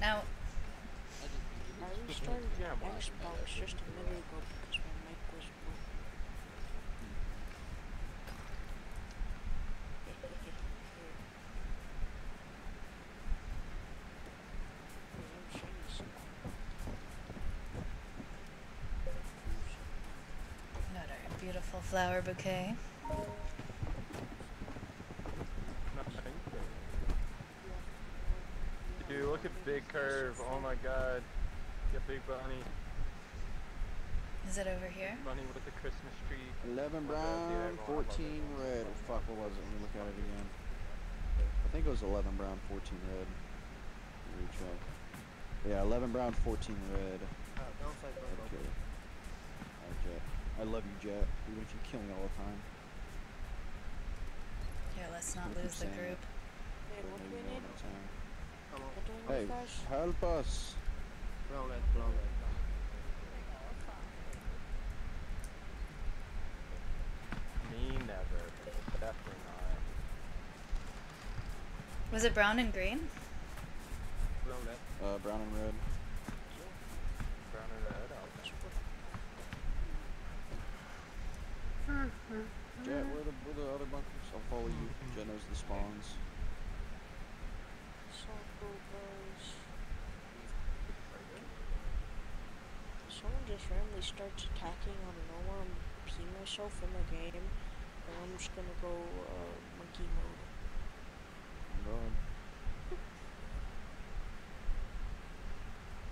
Speaker 1: Now,
Speaker 9: I restarted Xbox just a minute ago because my mic was
Speaker 1: got our beautiful flower bouquet.
Speaker 10: Dude, look at Big Curve. Oh my god. Get Big Bunny.
Speaker 1: Is it over here?
Speaker 10: Bunny with the Christmas tree.
Speaker 2: 11
Speaker 10: Oh my God, dude,
Speaker 2: brown,
Speaker 10: everyone, I love
Speaker 2: 14
Speaker 10: everyone so
Speaker 2: red.
Speaker 10: much.
Speaker 2: Fuck, what was it? Let me look at it again. I think it was 11 brown, 14 red. Recheck. Yeah, 11 brown, 14 red.
Speaker 7: Oh, don't say
Speaker 2: Okay. Alright, Jet. I love you, Jet. Even if you kill me all the time.
Speaker 1: Here, let's not lose the group.
Speaker 9: Hey, what do we need?
Speaker 2: all the time.
Speaker 9: What do we
Speaker 2: Hey, help us.
Speaker 7: Blow it, blow it.
Speaker 10: Me never. Definitely not.
Speaker 1: Was it brown and green?
Speaker 7: Blow it.
Speaker 2: Uh, brown and red.
Speaker 10: Brown and red. Okay.
Speaker 2: Jet, where the where the other bunkers? I'll follow you. Jet knows the spawns.
Speaker 9: So cool, guys. Someone just starts attacking. I don't know where I'm peeing myself in the game. And I'm just gonna go uh, monkey mode.
Speaker 2: Oh God.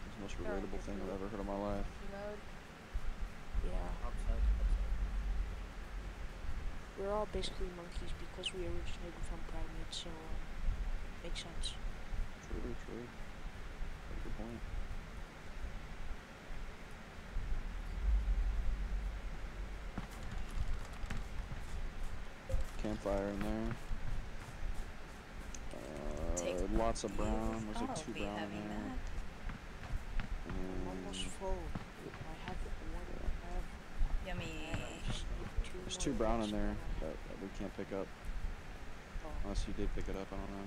Speaker 2: It's the most relatable thing I've ever heard in my life.
Speaker 11: Mode.
Speaker 9: Yeah.
Speaker 8: Upside, upside.
Speaker 9: We're all basically monkeys because we originated from primates, so um, makes sense.
Speaker 2: True, true. Very good point. Campfire in there. Uh,
Speaker 1: Take
Speaker 2: lots of brown. There's
Speaker 1: I'll
Speaker 2: like two brown in there.
Speaker 1: that.
Speaker 9: I'm almost full. I have one. I
Speaker 1: Yummy.
Speaker 9: I just need two
Speaker 2: there's
Speaker 9: more
Speaker 2: two brown in there that, that we can't pick up.
Speaker 9: Oh.
Speaker 2: Unless you did pick it up, I don't know.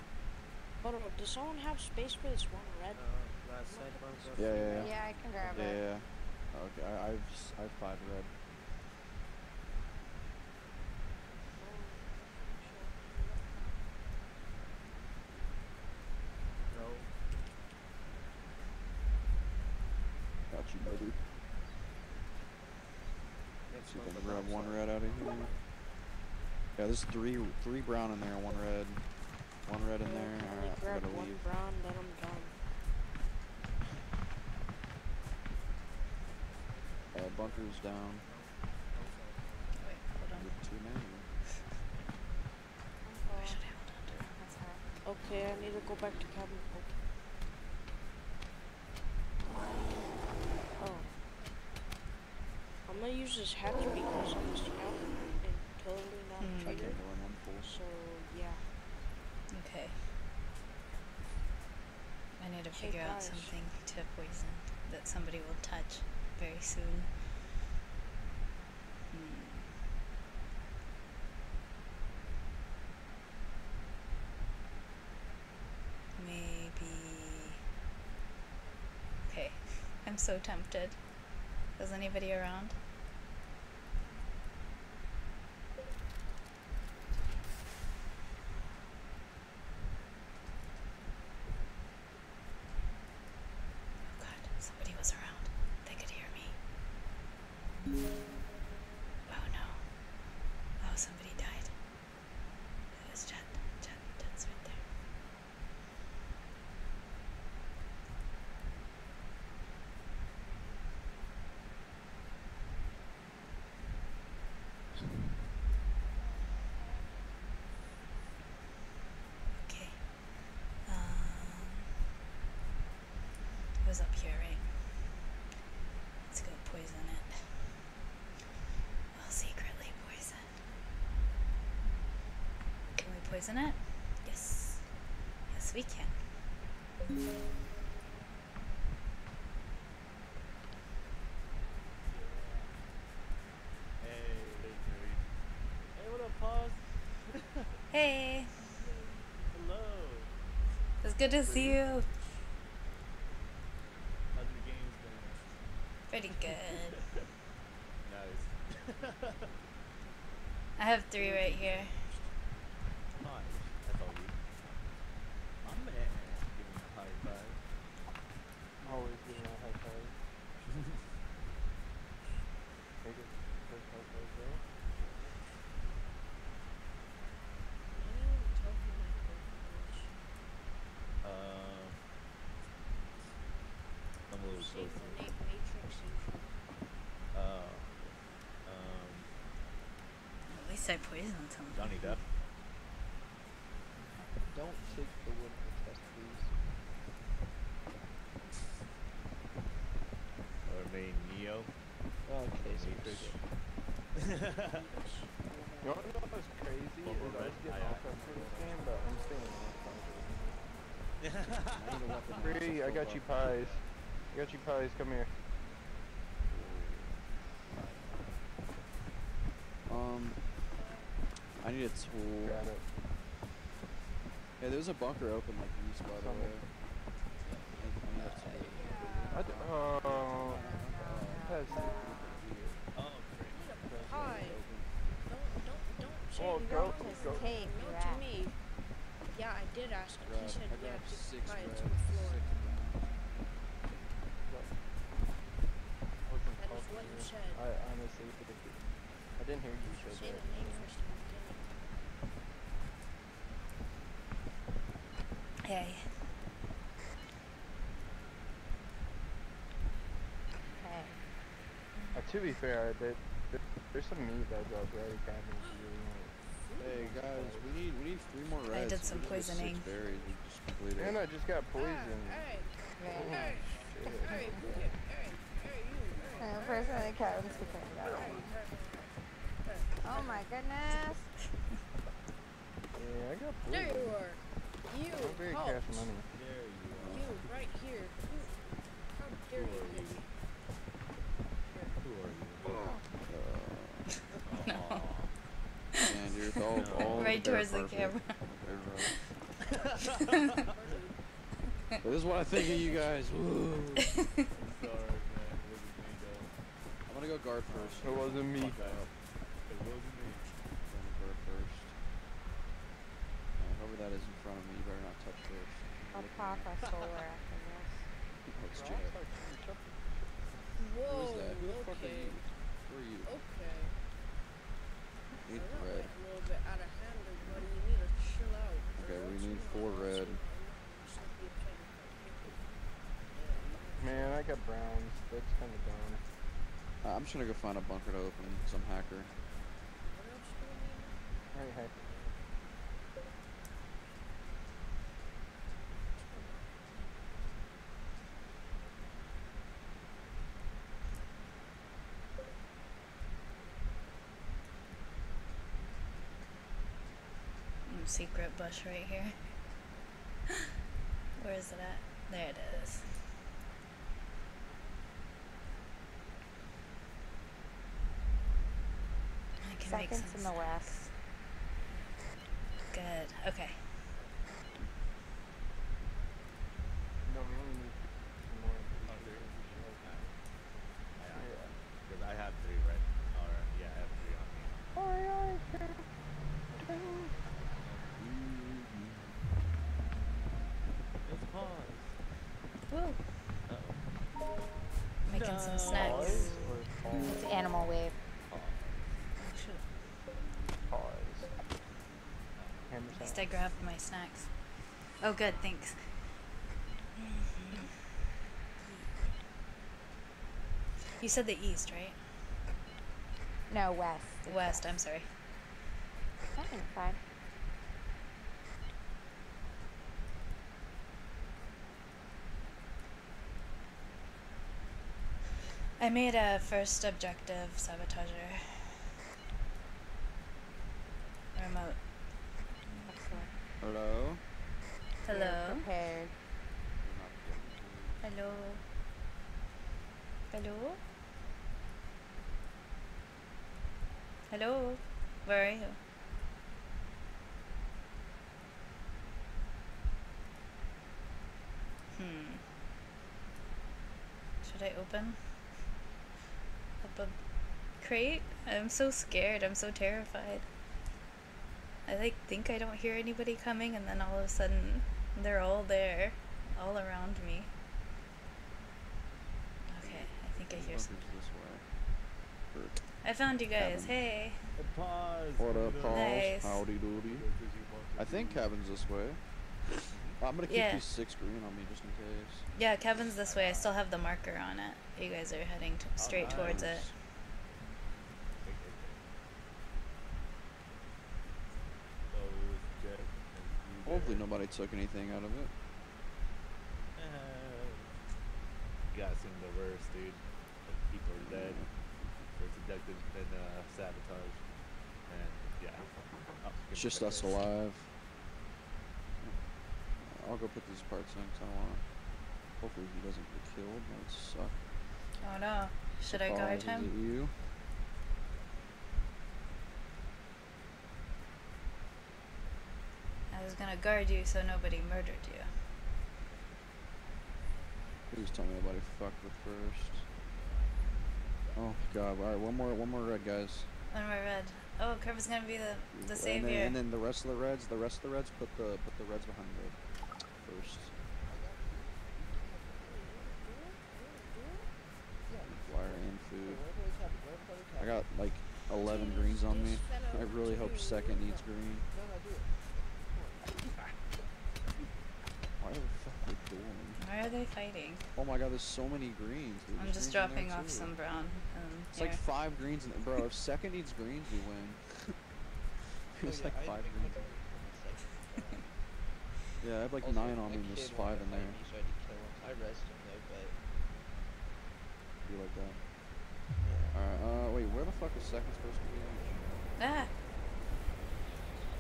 Speaker 9: Hold on, does someone have space for this one red?
Speaker 8: Uh, last side bunker.
Speaker 2: Yeah, yeah, yeah.
Speaker 11: Yeah, I can grab
Speaker 2: Yeah,
Speaker 11: it.
Speaker 2: yeah, yeah. Oh, Okay, I, I've s- I have five red.
Speaker 8: No.
Speaker 2: Got you, buddy.
Speaker 8: Next
Speaker 2: See if I
Speaker 8: one's
Speaker 2: can
Speaker 8: the
Speaker 2: grab one
Speaker 8: upside.
Speaker 2: red out of here. Yeah, there's three three brown in there, one red. One red in there.
Speaker 9: can only
Speaker 2: Alright, I gotta
Speaker 9: one
Speaker 2: leave.
Speaker 9: brown, then I'm done.
Speaker 2: Uh, bunkers down.
Speaker 1: Wait, hold on.
Speaker 2: Two men.
Speaker 1: Where should I hold on to?
Speaker 11: That's her.
Speaker 9: Okay, I need to go back to cabin. Oh. Oh. I'm gonna use this hatch because I'm a scout and totally not
Speaker 1: Hmm.
Speaker 2: I
Speaker 9: cheater.
Speaker 2: can't go in one full.
Speaker 9: So yeah.
Speaker 1: Okay. I need to
Speaker 9: Hey,
Speaker 1: figure out something to poison that somebody will touch very soon. Hmm. Maybe. Okay. I'm so tempted. Is anybody around? Oh god, somebody was around. They could hear me. Oh no. Oh, somebody died. It was Jet. Jet. Jet's right there. Okay. Um, it was up here, right? Let's go poison it. We'll secretly poison. Can we poison it? Yes. Yes, we can.
Speaker 8: Hey, hey, what up, Pause?
Speaker 1: Hey,
Speaker 8: Hello.
Speaker 1: it's good to see you.
Speaker 8: How's your games going?
Speaker 1: Pretty good.
Speaker 8: Nice.
Speaker 1: I have three right here.
Speaker 8: Hi. That's all you. My man. Give me a high five.
Speaker 10: Always giving a high five. Take it. First high five, bro.
Speaker 9: Anyone tell who my Pokemon is?
Speaker 8: Um. I'm a little
Speaker 9: Say
Speaker 8: closer.
Speaker 9: the name Matrix Fusion.
Speaker 8: Uh. Um.
Speaker 1: At least I poisoned something.
Speaker 8: Johnny Depp.
Speaker 10: Don't take the win for test, please.
Speaker 8: Or maybe Neo.
Speaker 10: Okay, so
Speaker 8: Matrix.
Speaker 10: You wanna know what's crazy?
Speaker 8: Boba
Speaker 10: Is I was getting
Speaker 8: Aye,
Speaker 10: all
Speaker 8: aye.
Speaker 10: this game, but I'm staying in
Speaker 2: I need.
Speaker 10: Free, I got you pies. I got you pies, come here.
Speaker 2: I need a
Speaker 10: it.
Speaker 2: Yeah, there's a bunker open like east, by the way. I, I need a tool.
Speaker 10: I d- uh, oh, that's
Speaker 8: Oh.
Speaker 9: Hi. Don't don't don't say
Speaker 10: Oh,
Speaker 9: no
Speaker 10: go-
Speaker 9: to-
Speaker 10: go-
Speaker 11: Take
Speaker 9: no to me. Yeah, I did ask him. He said
Speaker 2: I
Speaker 9: yeah.
Speaker 2: grabbed
Speaker 9: Take
Speaker 2: six
Speaker 9: the pie,
Speaker 2: red,
Speaker 9: it's on the floor.
Speaker 2: six brown.
Speaker 10: wasn't
Speaker 9: That is what you said.
Speaker 10: I honestly, I didn't hear you
Speaker 9: Say
Speaker 10: say
Speaker 9: the name first.
Speaker 1: Hey.
Speaker 11: Hey.
Speaker 10: Uh, to be fair, there, there, there's some meat that goes right cabin if you really want.
Speaker 2: Hey guys, we need we need three more
Speaker 1: I did some
Speaker 2: We just get
Speaker 1: poisoning.
Speaker 2: Six berries. We just completed.
Speaker 10: And I just got poisoned.
Speaker 11: Very
Speaker 10: Shit.
Speaker 11: Uh, person in the cabin's complaining about it. Oh my goodness.
Speaker 10: Yeah, I got
Speaker 9: There
Speaker 10: poisoned.
Speaker 9: you are. You.
Speaker 10: I'm very
Speaker 9: halt.
Speaker 10: cash money.
Speaker 9: You are. You, right here. You. How dare you? hit me?
Speaker 1: No.
Speaker 2: And you're all, all
Speaker 1: Right
Speaker 2: the
Speaker 1: towards the camera.
Speaker 2: This is what I think of you guys. Woo. I'm gonna go guard first.
Speaker 10: It wasn't me.
Speaker 2: Fuck up. Gonna guard first. Uh, whoever that is in front of me, you better not touch first.
Speaker 11: I'll pop a solar after this.
Speaker 2: Let's check.
Speaker 9: Whoa.
Speaker 2: Who is that? Who the fuck are
Speaker 9: okay.
Speaker 2: you? Who are you?
Speaker 9: Okay.
Speaker 2: Need red.
Speaker 9: went a little bit out of hand, there, buddy. You need to chill out.
Speaker 2: Okay, we need four red.
Speaker 9: also, start being trying to fight people.
Speaker 10: Man, I got browns. That's kind of dumb.
Speaker 2: Uh, I'm just gonna go find a bunker to open. Some hacker.
Speaker 9: What else do we need?
Speaker 10: Hey, hey.
Speaker 1: Mm, Secret bush right here. Where is it at? There it is. I can make
Speaker 11: Seconds in the west.
Speaker 1: Good. Okay.
Speaker 10: No, we only need some more. Yeah.
Speaker 8: Because I have three, right? Or, yeah, I have three on me. Let's pause.
Speaker 1: Woo.
Speaker 8: Uh-oh.
Speaker 1: Making some snacks.
Speaker 10: Pause or pause?
Speaker 11: It's animal wave.
Speaker 1: At least. I grabbed my snacks. Oh, good. Thanks. You said the east, right?
Speaker 11: No, west.
Speaker 1: West. I'm sorry.
Speaker 11: Think fine.
Speaker 1: I made a first objective sabotager. Remote.
Speaker 11: Excellent.
Speaker 2: Hello.
Speaker 1: Hello.
Speaker 11: Prepared.
Speaker 1: Hello. Hello. Hello. Where are you? Hmm. Should I open up a crate? I'm so scared. I'm so terrified. I like think I don't hear anybody coming, and then all of a sudden they're all there, all around me. Okay, I think I hear something.
Speaker 2: this way.
Speaker 1: I found you guys.
Speaker 2: Cabin.
Speaker 1: Hey.
Speaker 8: Pause.
Speaker 2: What up, Paul?
Speaker 1: Nice.
Speaker 2: Howdy doody. I think Kevin's this way. I'm gonna keep
Speaker 1: Yeah.
Speaker 2: these six green on me just in case.
Speaker 1: Yeah, Kevin's this way. I still have the marker on it. You guys are heading t- oh, straight towards it.
Speaker 2: Nice. Hopefully nobody took anything out of it.
Speaker 8: Guessing the worst, dude. Like, people are dead. First objective's been uh, sabotaged. And yeah. Oh,
Speaker 2: It's just us
Speaker 8: first.
Speaker 2: alive. I'll go put these parts in 'cause I wanna. Hopefully he doesn't get killed. That would suck.
Speaker 1: Oh no. Should I
Speaker 2: Paul,
Speaker 1: guard
Speaker 2: is
Speaker 1: him?
Speaker 2: it you?
Speaker 1: Was gonna guard you so nobody murdered you.
Speaker 2: Please tell me nobody fucked with first. Oh god! All right, one more, one more red, guys.
Speaker 1: One more red. Oh, Kevin's gonna be the the
Speaker 2: And
Speaker 1: savior.
Speaker 2: then, and then the rest of the reds, the rest of the reds, put the put the reds behind red first. Flyer and food. I got like 11 greens on me. I really hope second needs green.
Speaker 1: Why are they doing? Why are they fighting?
Speaker 2: Oh my god, there's so many greens. dude.
Speaker 1: I'm
Speaker 2: There's
Speaker 1: just
Speaker 2: greens
Speaker 1: dropping off
Speaker 2: too.
Speaker 1: some brown. Um,
Speaker 2: It's like five greens in Bro, if second needs greens, we win. There's
Speaker 12: Oh, yeah,
Speaker 2: like five greens.
Speaker 12: up a second.
Speaker 2: Yeah, I have like
Speaker 12: Also,
Speaker 2: nine on me and there's five in there.
Speaker 12: fight me, so I had to kill him. I rest him though, but
Speaker 2: Be like that.
Speaker 12: yeah.
Speaker 2: Alright, uh, wait, where the fuck is second supposed to be?
Speaker 1: Ah!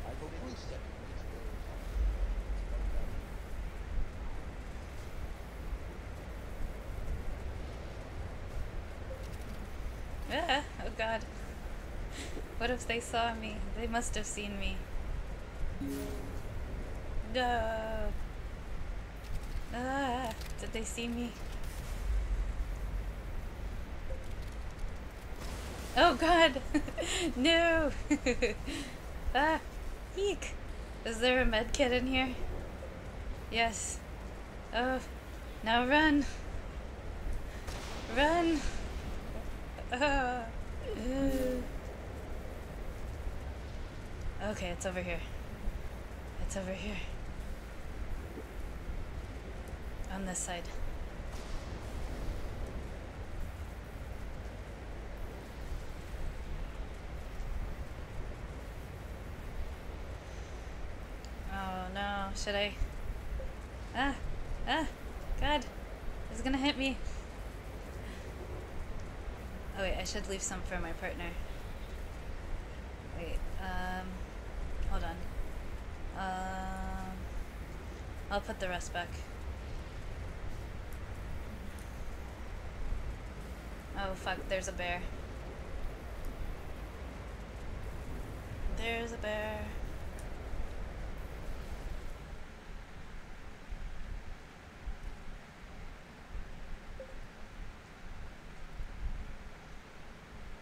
Speaker 12: I believe the second is where we're
Speaker 1: Ah! Oh god. What if they saw me? They must have seen me. No! Ah! Did they see me? Oh god! no! ah! Eek! Is there a med kit in here? Yes. Oh. Now run! Run! Ah. Ugh. Okay, it's over here. It's over here. On this side. Oh no, should I? Ah! Ah! God! It's gonna hit me! Oh wait, I should leave some for my partner. Wait, um, hold on. Um, I'll put the rest back. Oh fuck, there's a bear. There's a bear.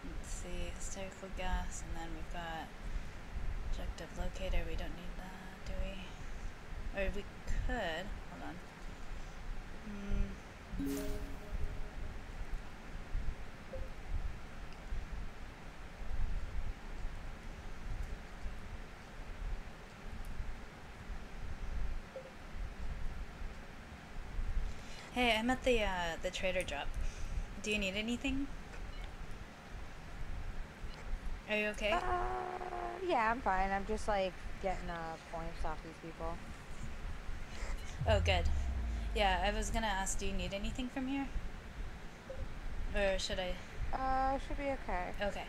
Speaker 1: Let's see, hysterical gas, and then we've got objective locator. We don't need that, do we? Or we could. Hold on. Hmm. Hey, I'm at the uh, the traitor drop. Do you need anything? Are you okay?
Speaker 11: Uh, yeah, I'm fine. I'm just like getting uh, points off these people.
Speaker 1: Oh, good. Yeah, I was gonna ask, do you need anything from here? Or should I?
Speaker 11: Uh, should be okay.
Speaker 1: Okay.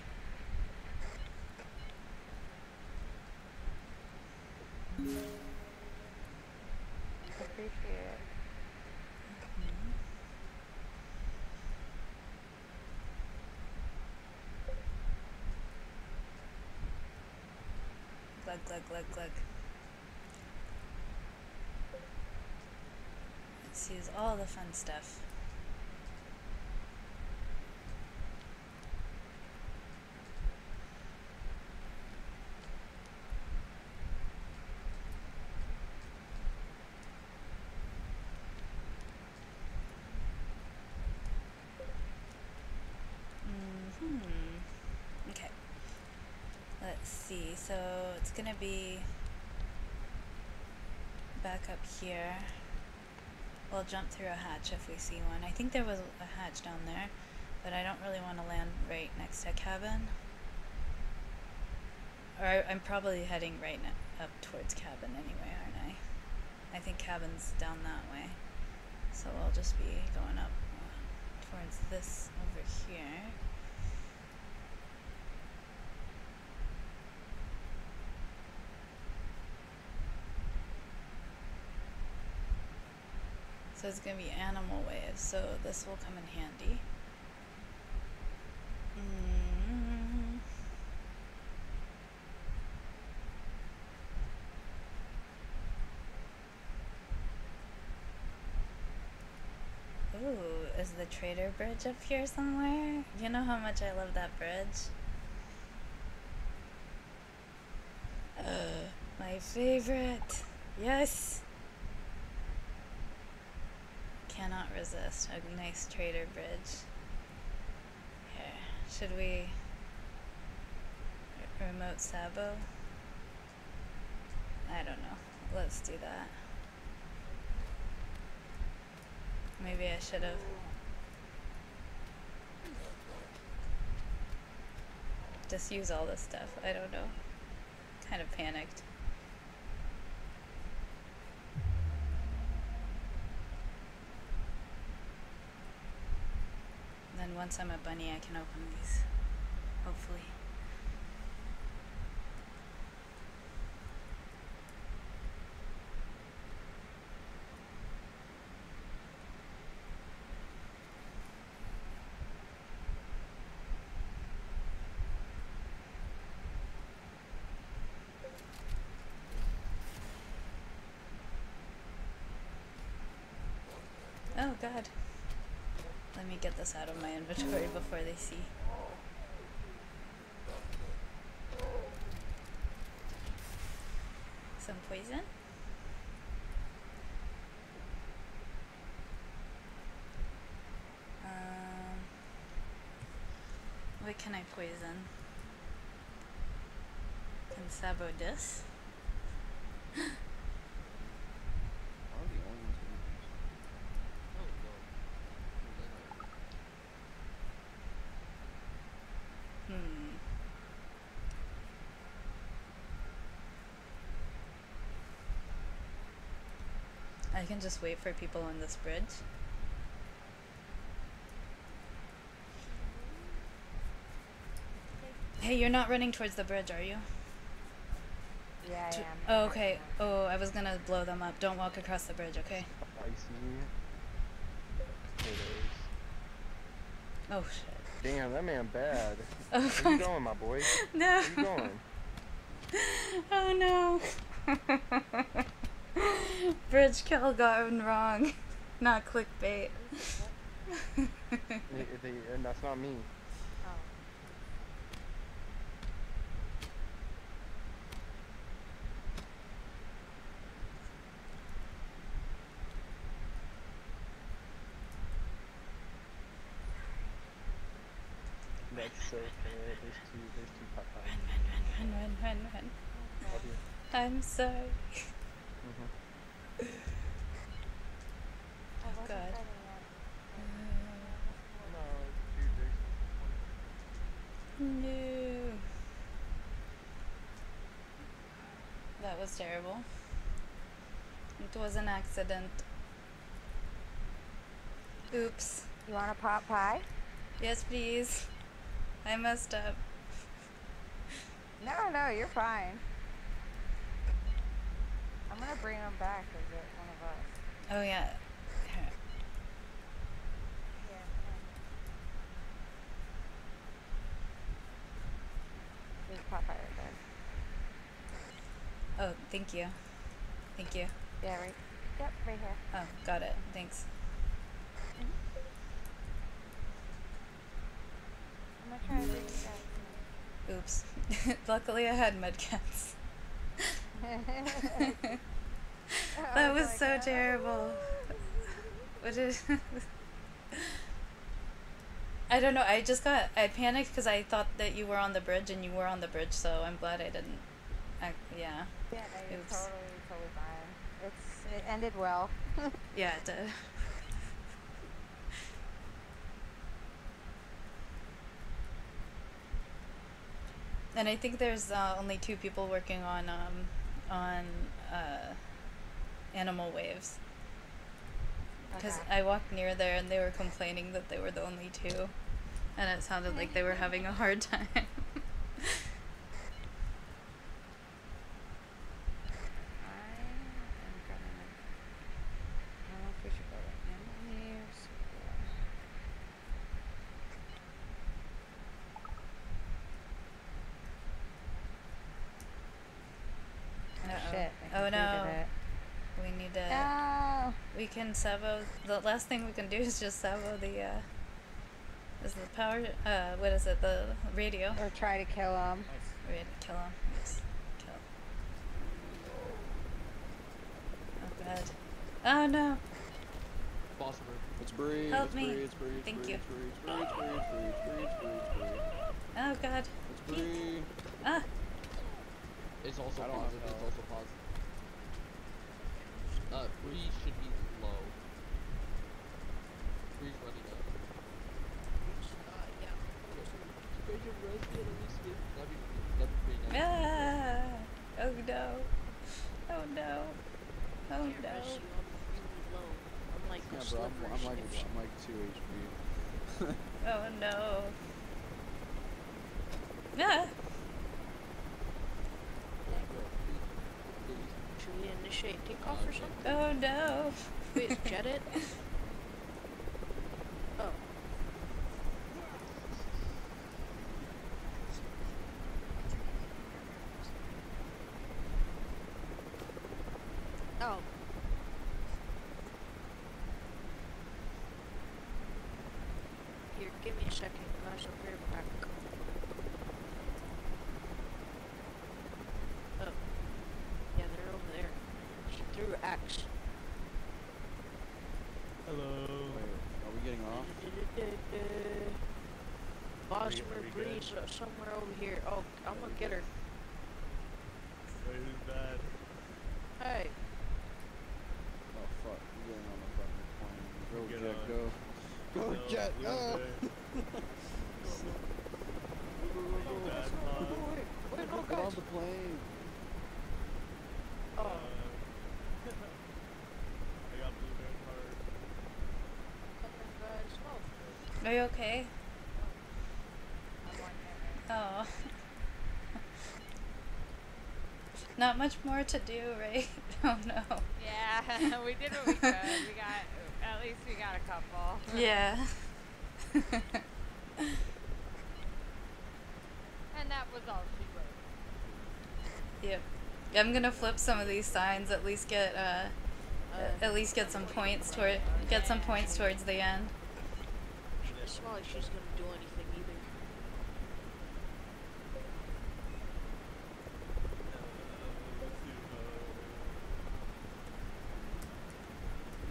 Speaker 1: Glug, glug, glug, glug. Let's use all the fun stuff. hmm Okay. Let's see. So it's gonna be back up here. We'll jump through a hatch if we see one. I think there was a hatch down there, but I don't really want to land right next to a cabin. Or I, I'm probably heading right up towards cabin anyway, aren't I? I think cabin's down that way. So I'll just be going up towards this over here. So it's gonna be animal waves, so this will come in handy. Mm. Ooh, is the traitor bridge up here somewhere? You know how much I love that bridge? Uh, my favorite. Yes. Cannot resist a nice traitor bridge. Here, should we remote sabo? I don't know. Let's do that. maybe I should have. Just use all this stuff. I don't know. Kind of panicked. Then once I'm a bunny, I can open these. Hopefully. Oh god. Let me get this out of my inventory before they see. Some poison. Um, what can I poison? Can sabo this?
Speaker 2: Are the only ones doing this?
Speaker 1: Hmm. I can just wait for people on this bridge. Hey, you're not running towards the bridge, are you?
Speaker 11: Yeah, I am.
Speaker 1: oh, okay. Oh, I was gonna blow them up. Don't walk across the bridge, okay?
Speaker 10: Icy. Potatoes.
Speaker 1: Oh shit.
Speaker 10: Damn, that man bad.
Speaker 1: Oh,
Speaker 10: Where you going, my boy?
Speaker 1: No.
Speaker 10: Where you going?
Speaker 1: Oh no. Bridge kill gone wrong. Not clickbait.
Speaker 10: They- they- and that's not me. That's so fair. There's two, there's two pop
Speaker 1: Run, run, run, run.
Speaker 10: Love you.
Speaker 1: I'm sorry.
Speaker 10: Mhm.
Speaker 1: Oh god.
Speaker 10: No, dude, there's
Speaker 1: No. That was terrible. It was an accident. Oops.
Speaker 11: You want a pot pie?
Speaker 1: Yes, please. I messed up.
Speaker 11: No, no, you're fine. I'm gonna bring them back as one of us.
Speaker 1: Oh yeah. Here.
Speaker 11: There's pot pie right there.
Speaker 1: Oh, thank you. Thank you.
Speaker 11: Yeah, right. Yep, right here.
Speaker 1: Oh, got it. Thanks.
Speaker 11: I'm gonna try to bring you
Speaker 1: Oops. Luckily, I had
Speaker 11: guys.
Speaker 1: that was oh
Speaker 11: like,
Speaker 1: so terrible. What did? I don't know. I just got I panicked because I thought that you were on the bridge and you were on the bridge, so I'm glad I didn't. I, yeah.
Speaker 11: Yeah, no, you're totally, totally fine. It's it ended well.
Speaker 1: Yeah, it did. And I think there's uh, only two people working on um, on uh, animal waves. Because
Speaker 11: Okay.
Speaker 1: I walked near there and they were complaining that they were the only two, and it sounded like they were having a hard time.
Speaker 11: I am gonna. I don't know if we should go to animal news. Oh
Speaker 1: Uh-oh.
Speaker 11: shit! I
Speaker 1: Oh no.
Speaker 11: completed it.
Speaker 1: We need to.
Speaker 11: No.
Speaker 1: We can sabo. The last thing we can do is just sabo the. Uh, is the power? Uh, what is it? The radio.
Speaker 11: Or try to kill him.
Speaker 1: Ready to kill him. Yes. Kill. Oh god. Oh no.
Speaker 2: Boss It's Bree.
Speaker 1: Help
Speaker 2: it's
Speaker 1: me.
Speaker 2: Bree, it's Bree, it's
Speaker 1: Thank
Speaker 2: Bree,
Speaker 1: you.
Speaker 2: It's Bree, it's Bree, it's Bree, it's Bree, it's Bree, it's Bree, it's Bree.
Speaker 1: Oh god.
Speaker 2: It's Bree.
Speaker 1: Ah.
Speaker 12: It's also positive. It's also positive. Uh, Bree should be low. Freeze running up. Uh, yeah. You guys are resident at least give that'd be that'd be pretty nice.
Speaker 1: Ah! Oh no. Oh no. Oh no.
Speaker 9: rush you, I'm really low. I'm like
Speaker 2: Yeah, bro, I'm, I'm like. I'm like two HP.
Speaker 1: Oh no. Ah!
Speaker 9: Should we initiate takeoff or something?
Speaker 1: Oh no.
Speaker 9: Wait, jet it? Oh. Oh. Here, give me a second, guys. I'll be right back. Oh. Yeah, they're over there. She threw axe.
Speaker 8: Hello.
Speaker 2: Wait, are we getting off?
Speaker 9: Bosmer
Speaker 8: are we good?
Speaker 9: Breeze uh, somewhere over here. Oh, I'm gonna get her.
Speaker 8: Wait, who's bad?
Speaker 9: Hey,
Speaker 2: Oh fuck, we're getting on the fucking plane. Go
Speaker 8: Get
Speaker 2: Jet,
Speaker 8: on.
Speaker 2: go. Go
Speaker 8: No,
Speaker 2: Jet,
Speaker 8: we
Speaker 2: go!
Speaker 8: don't say. Oh, bad pod.
Speaker 9: wait, wait, no,
Speaker 2: Get on the plane.
Speaker 9: Oh,
Speaker 8: Uh, I got blueberry heart.
Speaker 9: come on, guys.
Speaker 1: Are you okay? Oh. Not much more to do, right? Oh no.
Speaker 11: Yeah, we did what we could. We got at least we got a couple.
Speaker 1: Yeah.
Speaker 11: And that was all she wrote.
Speaker 1: Yep. I'm gonna flip some of these signs. At least get uh, at least get some points toward get some points towards the end.
Speaker 9: it's not like she's gonna do anything either.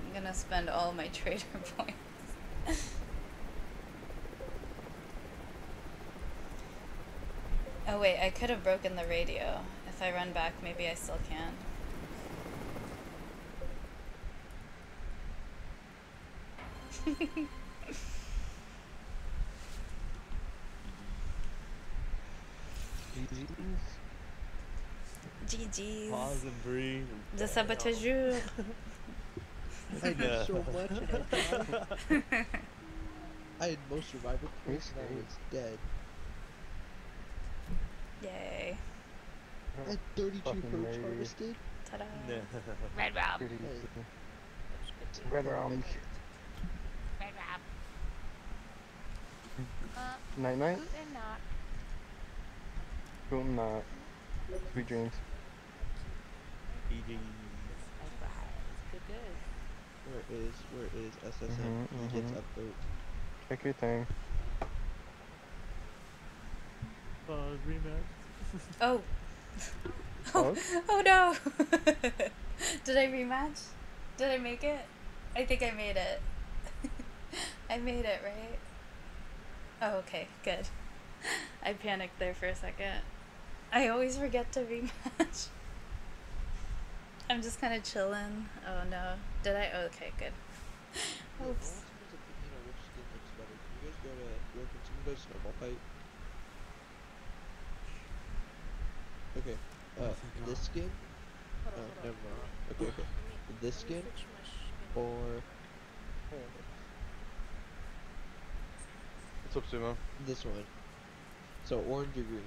Speaker 1: I'm gonna spend all my traitor points. oh wait, I could have broken the radio. If I run back, maybe I still can. GG's.
Speaker 8: Pause and breathe.
Speaker 1: The saboteur.
Speaker 12: I did so much and I died. I had most survival points and I was dead.
Speaker 1: Yay.
Speaker 12: I had 32
Speaker 10: Fucking
Speaker 12: perks harvested.
Speaker 1: Ta-da.
Speaker 11: Red Rob.
Speaker 10: Pretty Red Rum.
Speaker 11: Red Rob. Uh,
Speaker 10: Night night.
Speaker 11: they're not.
Speaker 10: Cool not. Sweet dreams.
Speaker 8: GG's.
Speaker 11: Good, good.
Speaker 12: Where is where is SSM? He gets
Speaker 10: mhm.
Speaker 12: upvote.
Speaker 10: Check your thing.
Speaker 8: Pause, rematch.
Speaker 1: Oh. Oh, oh no. Did I rematch? Did I make it? I think I made it. I made it, right? Oh, okay, good. I panicked there for a second. I always forget to rematch. I'm just kind of chilling. Oh no. Did I? Oh, okay, good.
Speaker 12: Yeah, I want
Speaker 1: Oops.
Speaker 12: someone's opinion on which skin looks better. Can you guys go to yo, can someone go to snowball fight? Okay. Uh this skin?
Speaker 9: Hold
Speaker 12: Oh,
Speaker 9: on, hold on.
Speaker 12: never mind. Okay, okay. This skin
Speaker 9: fix my skin.
Speaker 12: or
Speaker 10: What's up, Sumo?
Speaker 12: this one? So orange or green?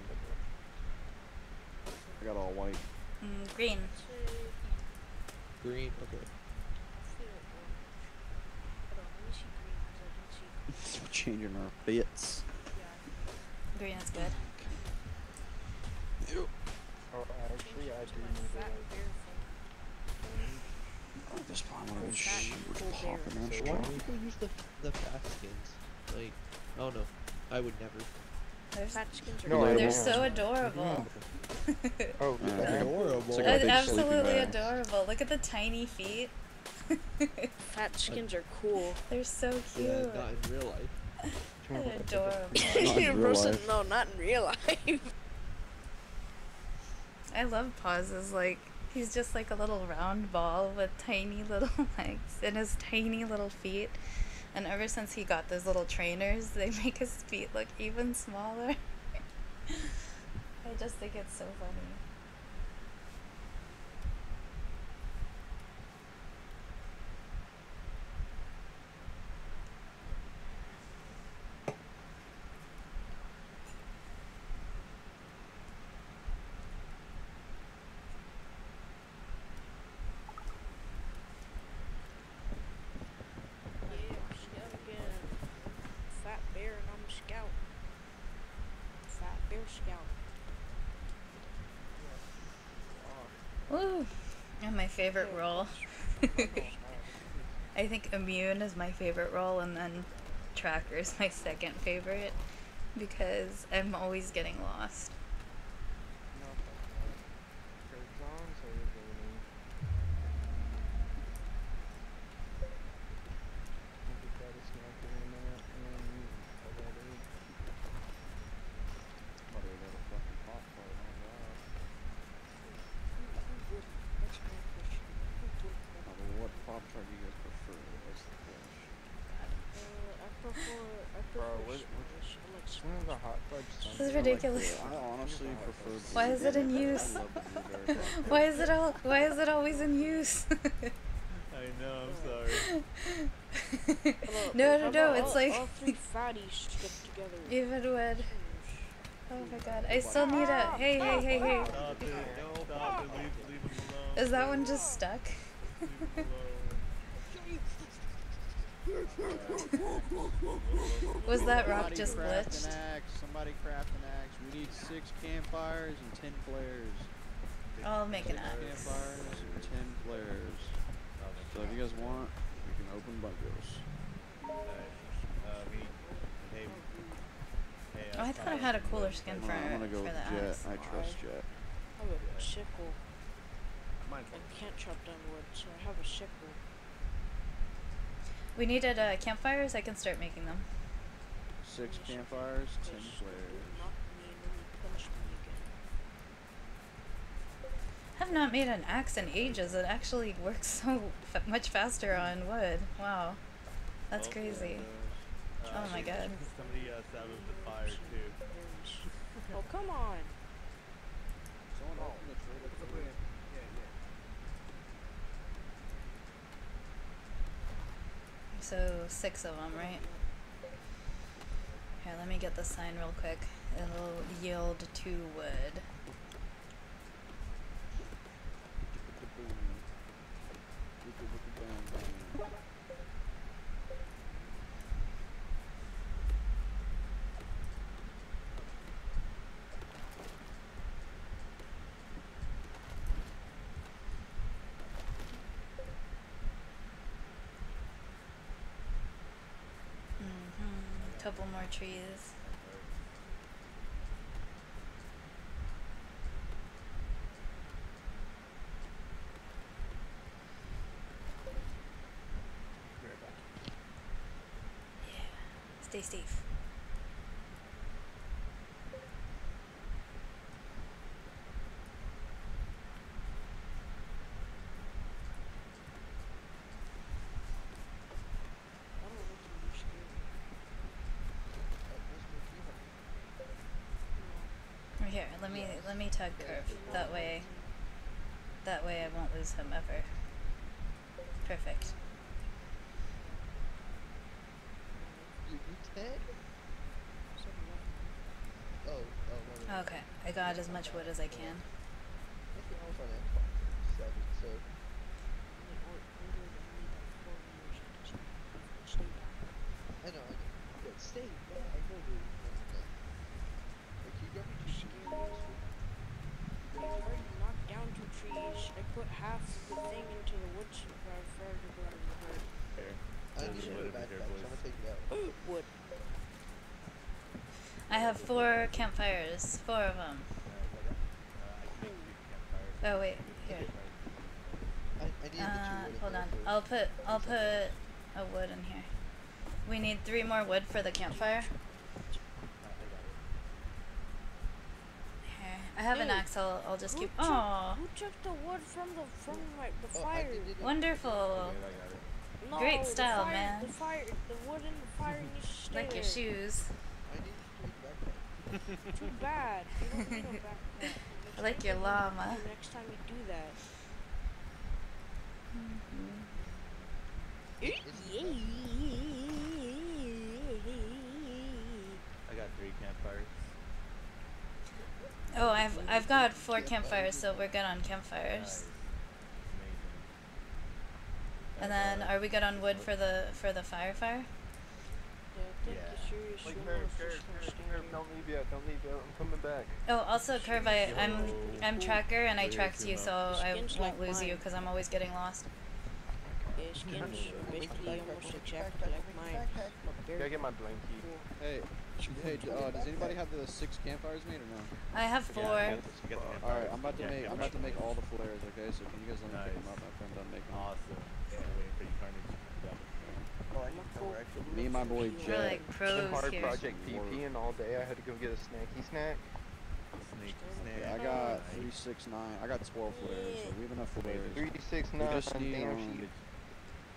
Speaker 2: I got all white.
Speaker 1: Mm, green.
Speaker 12: Green. Okay.
Speaker 9: I feel orange. Hold on, let me see green because I didn't see.
Speaker 2: We're changing our bits.
Speaker 9: Yeah,
Speaker 1: Green is good.
Speaker 10: Oh, actually, I do need to
Speaker 11: that
Speaker 10: like.
Speaker 11: beer
Speaker 2: I this part. I'm gonna be
Speaker 11: Is
Speaker 2: huge popping
Speaker 11: bear?
Speaker 12: So why don't people use the the fast skins? Like, oh, I don't know. I would never.
Speaker 1: They're,
Speaker 9: Fat skins
Speaker 10: No,
Speaker 9: cool.
Speaker 10: I
Speaker 1: they're so adorable.
Speaker 10: Oh,
Speaker 2: Yeah,
Speaker 10: yeah.
Speaker 12: Adorable.
Speaker 2: Like
Speaker 1: They're
Speaker 2: big
Speaker 1: absolutely adorable. Look at the tiny feet.
Speaker 9: Fat skins are cool.
Speaker 1: They're so cute.
Speaker 12: Yeah, not in real life.
Speaker 1: They're adorable.
Speaker 2: In real
Speaker 9: Person-
Speaker 2: life.
Speaker 9: no, not in real life.
Speaker 1: I love pauses. Like he's just like a little round ball with tiny little legs and his tiny little feet. And ever since he got those little trainers, they make his feet look even smaller. I just think it's so funny.
Speaker 9: Yeah, scout again. Fat bear and I'm a scout. Fat bear scout.
Speaker 1: Woo! And my favorite role. I think immune is my favorite role, and then tracker is my second favorite because I'm always getting lost.
Speaker 2: Mother got a fucking pop tart, oh god.
Speaker 9: That's my question. Who would
Speaker 2: Oh, but what pop tart do you guys prefer? That's the question.
Speaker 9: Uh, I prefer. I prefer.
Speaker 10: Bro, what-
Speaker 9: Snickers. I like
Speaker 10: One of the hot fudge
Speaker 1: This is
Speaker 10: sundaes.
Speaker 1: Ridiculous.
Speaker 2: I honestly prefer.
Speaker 1: Why is it in use?
Speaker 2: I love the blueberry pop tart.
Speaker 1: Why is it all? Why is it always in use?
Speaker 8: I know, I'm sorry.
Speaker 1: No, no, no. It's like
Speaker 9: all three together.
Speaker 1: even when. Oh my god! I still need a. Hey, hey, hey, hey.
Speaker 8: Stop it. Stop it. Leave, leave him alone.
Speaker 1: Is that one just stuck?
Speaker 8: Leave him alone.
Speaker 1: Was that rock
Speaker 2: Somebody
Speaker 1: just
Speaker 2: craft
Speaker 1: glitched?
Speaker 2: An axe. Somebody craft an axe. We need six campfires and ten flares.
Speaker 1: I'll make an
Speaker 2: Six
Speaker 1: axe.
Speaker 2: campfires and ten flares. So if you guys want, we can open bunkers.
Speaker 8: Uh, me, hey, hey,
Speaker 1: Oh, I thought I had a cooler skin for
Speaker 2: I'm gonna go
Speaker 1: for
Speaker 2: with
Speaker 1: the
Speaker 2: Jet.
Speaker 1: axe.
Speaker 2: I trust Jet.
Speaker 9: I have a sickle. I can't chop down wood, so I have a sickle.
Speaker 1: We needed uh, campfires. I can start making them.
Speaker 2: Six campfires, ten flares.
Speaker 9: knock me and then you punch me again.
Speaker 1: I've not made an axe in ages. It actually works so f- much faster on wood. Wow, that's
Speaker 8: Oh,
Speaker 1: crazy.
Speaker 8: uh,
Speaker 1: Oh my god.
Speaker 8: Somebody uh, salvaged the fire too.
Speaker 9: Oh, come on.
Speaker 2: Someone open the trailer. for me.
Speaker 1: So six of them, right? Here, let me get the sign real quick. It'll yield two wood. Mm-hmm. Couple more trees. Yeah. Stay safe.
Speaker 9: I don't know what you're scared.
Speaker 1: Right Here, let me tug curve. That way that way I won't lose him ever. Perfect.
Speaker 12: Oh, oh,
Speaker 1: Okay, I got as much wood as I can. Four campfires, four of them. Oh wait, here.
Speaker 12: I, I need the
Speaker 1: Uh,
Speaker 12: two wood
Speaker 1: hold on.
Speaker 12: there.
Speaker 1: I'll put I'll put a wood in here. We need three more wood for the campfire. Here, I have an axe. I'll, I'll just
Speaker 9: Who
Speaker 1: keep. Oh,
Speaker 9: Who took the wood from the from like the
Speaker 12: Oh,
Speaker 9: fire?
Speaker 12: did
Speaker 1: wonderful!
Speaker 9: No,
Speaker 1: Great
Speaker 9: the
Speaker 1: style,
Speaker 9: fire,
Speaker 1: man.
Speaker 9: The fire, the wooden fire needs to stay
Speaker 1: Like your shoes.
Speaker 12: I need a straight backpack.
Speaker 9: Too bad. You don't need a backpack. Next
Speaker 1: I like your
Speaker 9: you-
Speaker 1: llama.
Speaker 9: Next time you do that. Mm-hmm.
Speaker 8: I got three campfires.
Speaker 1: Oh, I've I've got four campfires, so we're good on campfires. And then, are we good on wood for the for the fire fire?
Speaker 9: Yeah, take
Speaker 8: Yeah.
Speaker 9: it serious.
Speaker 10: Like, Curve, Curve, Curve, Curve, don't leave yet, don't leave yet, I'm coming back.
Speaker 1: Oh, also, Curve, I, I'm I'm tracker and I tracked you, so I won't lose you because I'm always getting lost.
Speaker 9: Yeah, skin's basically almost exactly like mine. but
Speaker 10: Gotta get my blankie.
Speaker 2: Hey, hey, uh, does anybody have the six campfires made or no?
Speaker 1: I have four.
Speaker 8: I got the- I got the
Speaker 2: All right. I'm about to
Speaker 8: Yeah,
Speaker 2: make I'm about to make all the flares. Okay, so can you guys let me pick them
Speaker 8: Nice.
Speaker 2: up after I'm done making them?
Speaker 8: Awesome. Yeah, waiting for you, Carnage. Yeah.
Speaker 10: Oh, I need to go actually.
Speaker 2: Me and my boy
Speaker 1: We're
Speaker 2: Jet.
Speaker 1: like
Speaker 10: Been
Speaker 1: pros
Speaker 10: hard
Speaker 1: here.
Speaker 10: project PP and all day I had to go get a snacky snack.
Speaker 8: Snake, snake.
Speaker 2: Yeah, I got three, six, nine. I got twelve flares, so we have enough flares.
Speaker 10: Three, six,
Speaker 2: We
Speaker 10: nine,
Speaker 2: just need,
Speaker 10: damn
Speaker 2: um,
Speaker 10: sheet.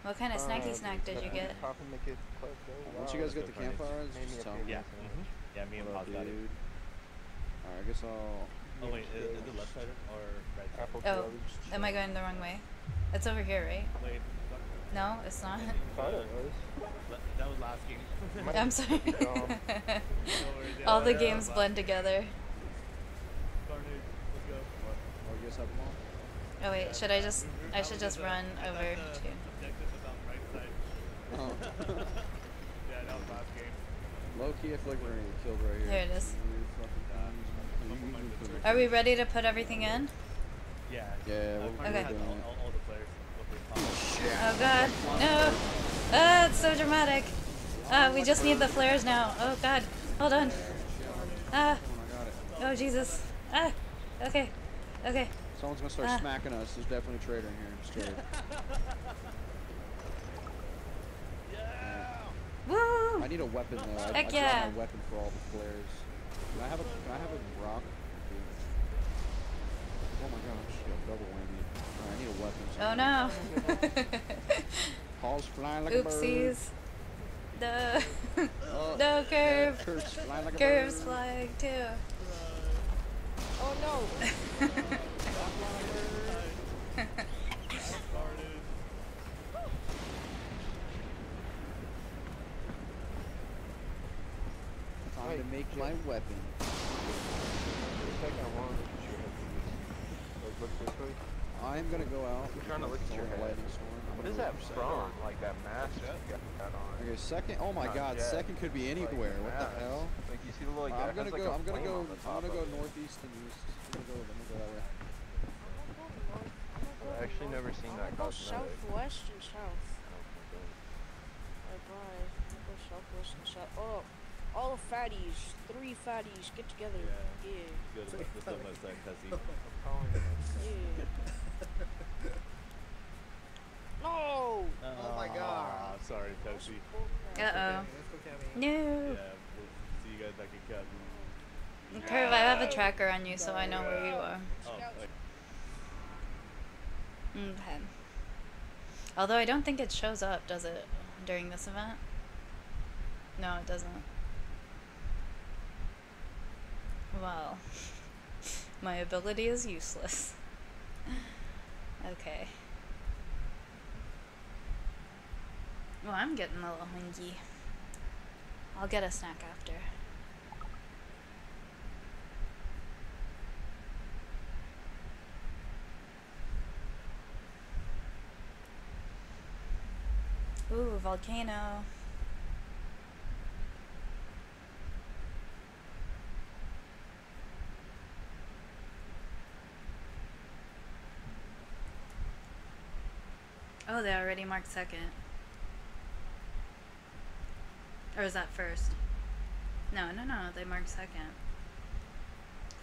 Speaker 1: What kind of snacky
Speaker 10: Uh,
Speaker 1: snack did you
Speaker 10: uh,
Speaker 1: get?
Speaker 10: Pop and make it club, go.
Speaker 2: Once you guys get the
Speaker 8: Carnage.
Speaker 2: campfires, just tell me.
Speaker 8: Yeah.
Speaker 10: snack.
Speaker 8: hmm Yeah, me and
Speaker 2: What
Speaker 8: Pop got it.
Speaker 2: dude? Alright, I guess I'll.
Speaker 8: Oh wait, is, is it left side or right side?
Speaker 1: Oh, am I going the wrong way? It's over here, right?
Speaker 8: Wait,
Speaker 1: No, it's not.
Speaker 10: Thought it was.
Speaker 8: that- that was last game.
Speaker 1: I'm sorry.
Speaker 10: No.
Speaker 8: No worries, yeah,
Speaker 1: All the
Speaker 8: yeah,
Speaker 1: games
Speaker 8: last-
Speaker 1: blend together.
Speaker 8: Let's go.
Speaker 2: Oh, you guys have them all?
Speaker 1: Oh wait, should I just? I should just run over to.
Speaker 8: Objective was on right side.
Speaker 2: Oh.
Speaker 8: yeah, that was last game.
Speaker 2: Low key, I feel like we're gonna get killed right here.
Speaker 1: There it is.
Speaker 2: You fucking things. You
Speaker 8: Fumble my
Speaker 2: usually put
Speaker 8: boots.
Speaker 2: them-
Speaker 1: Are we ready to put everything in?
Speaker 8: Yeah.
Speaker 2: Yeah, we're-
Speaker 8: Carnage
Speaker 1: Okay.
Speaker 8: has all, all, all the players. What they
Speaker 1: Oh god, no! Ah, it's so dramatic. Ah, we just need the flares now. Oh god, hold on. Ah,
Speaker 2: Oh, I
Speaker 1: Jesus. Ah, okay, okay.
Speaker 2: Someone's gonna start
Speaker 1: Ah.
Speaker 2: smacking us. There's definitely a traitor in here. Kidding.
Speaker 1: Woo!
Speaker 2: I need a weapon though. I, I
Speaker 1: Heck
Speaker 2: dropped
Speaker 1: yeah.
Speaker 2: weapon for all the flares. Can I have a Can I have a rock? Oh my I got double whammy. Alright, I need a weapon.
Speaker 1: Oh no.
Speaker 2: Paul's flying like a bird.
Speaker 1: Oopsies. No.
Speaker 2: Oh,
Speaker 1: no curve.
Speaker 2: Curve's flying like a
Speaker 1: Curve's flying too.
Speaker 9: Oh no!
Speaker 2: Time to make my weapon.
Speaker 10: Second one, look at your head. Like, look this way.
Speaker 2: I'm gonna go out.
Speaker 10: I'm trying to look at
Speaker 2: It's
Speaker 10: your head.
Speaker 2: lightning storm. I'm
Speaker 10: What
Speaker 2: gonna
Speaker 10: is
Speaker 2: go
Speaker 10: that
Speaker 2: for
Speaker 10: from?
Speaker 2: second.
Speaker 10: Like that mask you got on.
Speaker 2: Okay, second. Oh my
Speaker 10: Not
Speaker 2: god,
Speaker 10: jet.
Speaker 2: second could be
Speaker 10: Like
Speaker 2: anywhere. What the hell?
Speaker 10: Like you see the little like
Speaker 2: I'm gonna go.
Speaker 10: like, a
Speaker 2: I'm gonna go. I'm gonna go northeast and east. I'm gonna go. I'm gonna go that way.
Speaker 10: I've actually never seen
Speaker 9: I'm
Speaker 10: that
Speaker 9: gonna go
Speaker 10: cosmetic.
Speaker 9: southwest and south. Oh, bye bye. I'm gonna go southwest and south. Oh, all the fatties, three fatties, get together.
Speaker 8: Yeah.
Speaker 9: Yeah.
Speaker 8: Good. Let's let's go left side, Tessie.
Speaker 9: Yeah. No!
Speaker 4: Oh my god.
Speaker 8: Sorry, Tessie.
Speaker 1: Uh oh. No.
Speaker 8: Yeah, we'll see you guys back in Cali.
Speaker 1: Curve, I have a tracker on you, so I know where you are.
Speaker 8: Oh, okay.
Speaker 1: Okay. Although I don't think it shows up, does it, during this event? No, it doesn't. Well, my ability is useless. okay. Well, I'm getting a little hungry. I'll get a snack after. Ooh, volcano. Oh, they already marked second. Or is that first? No, no, no, they marked second.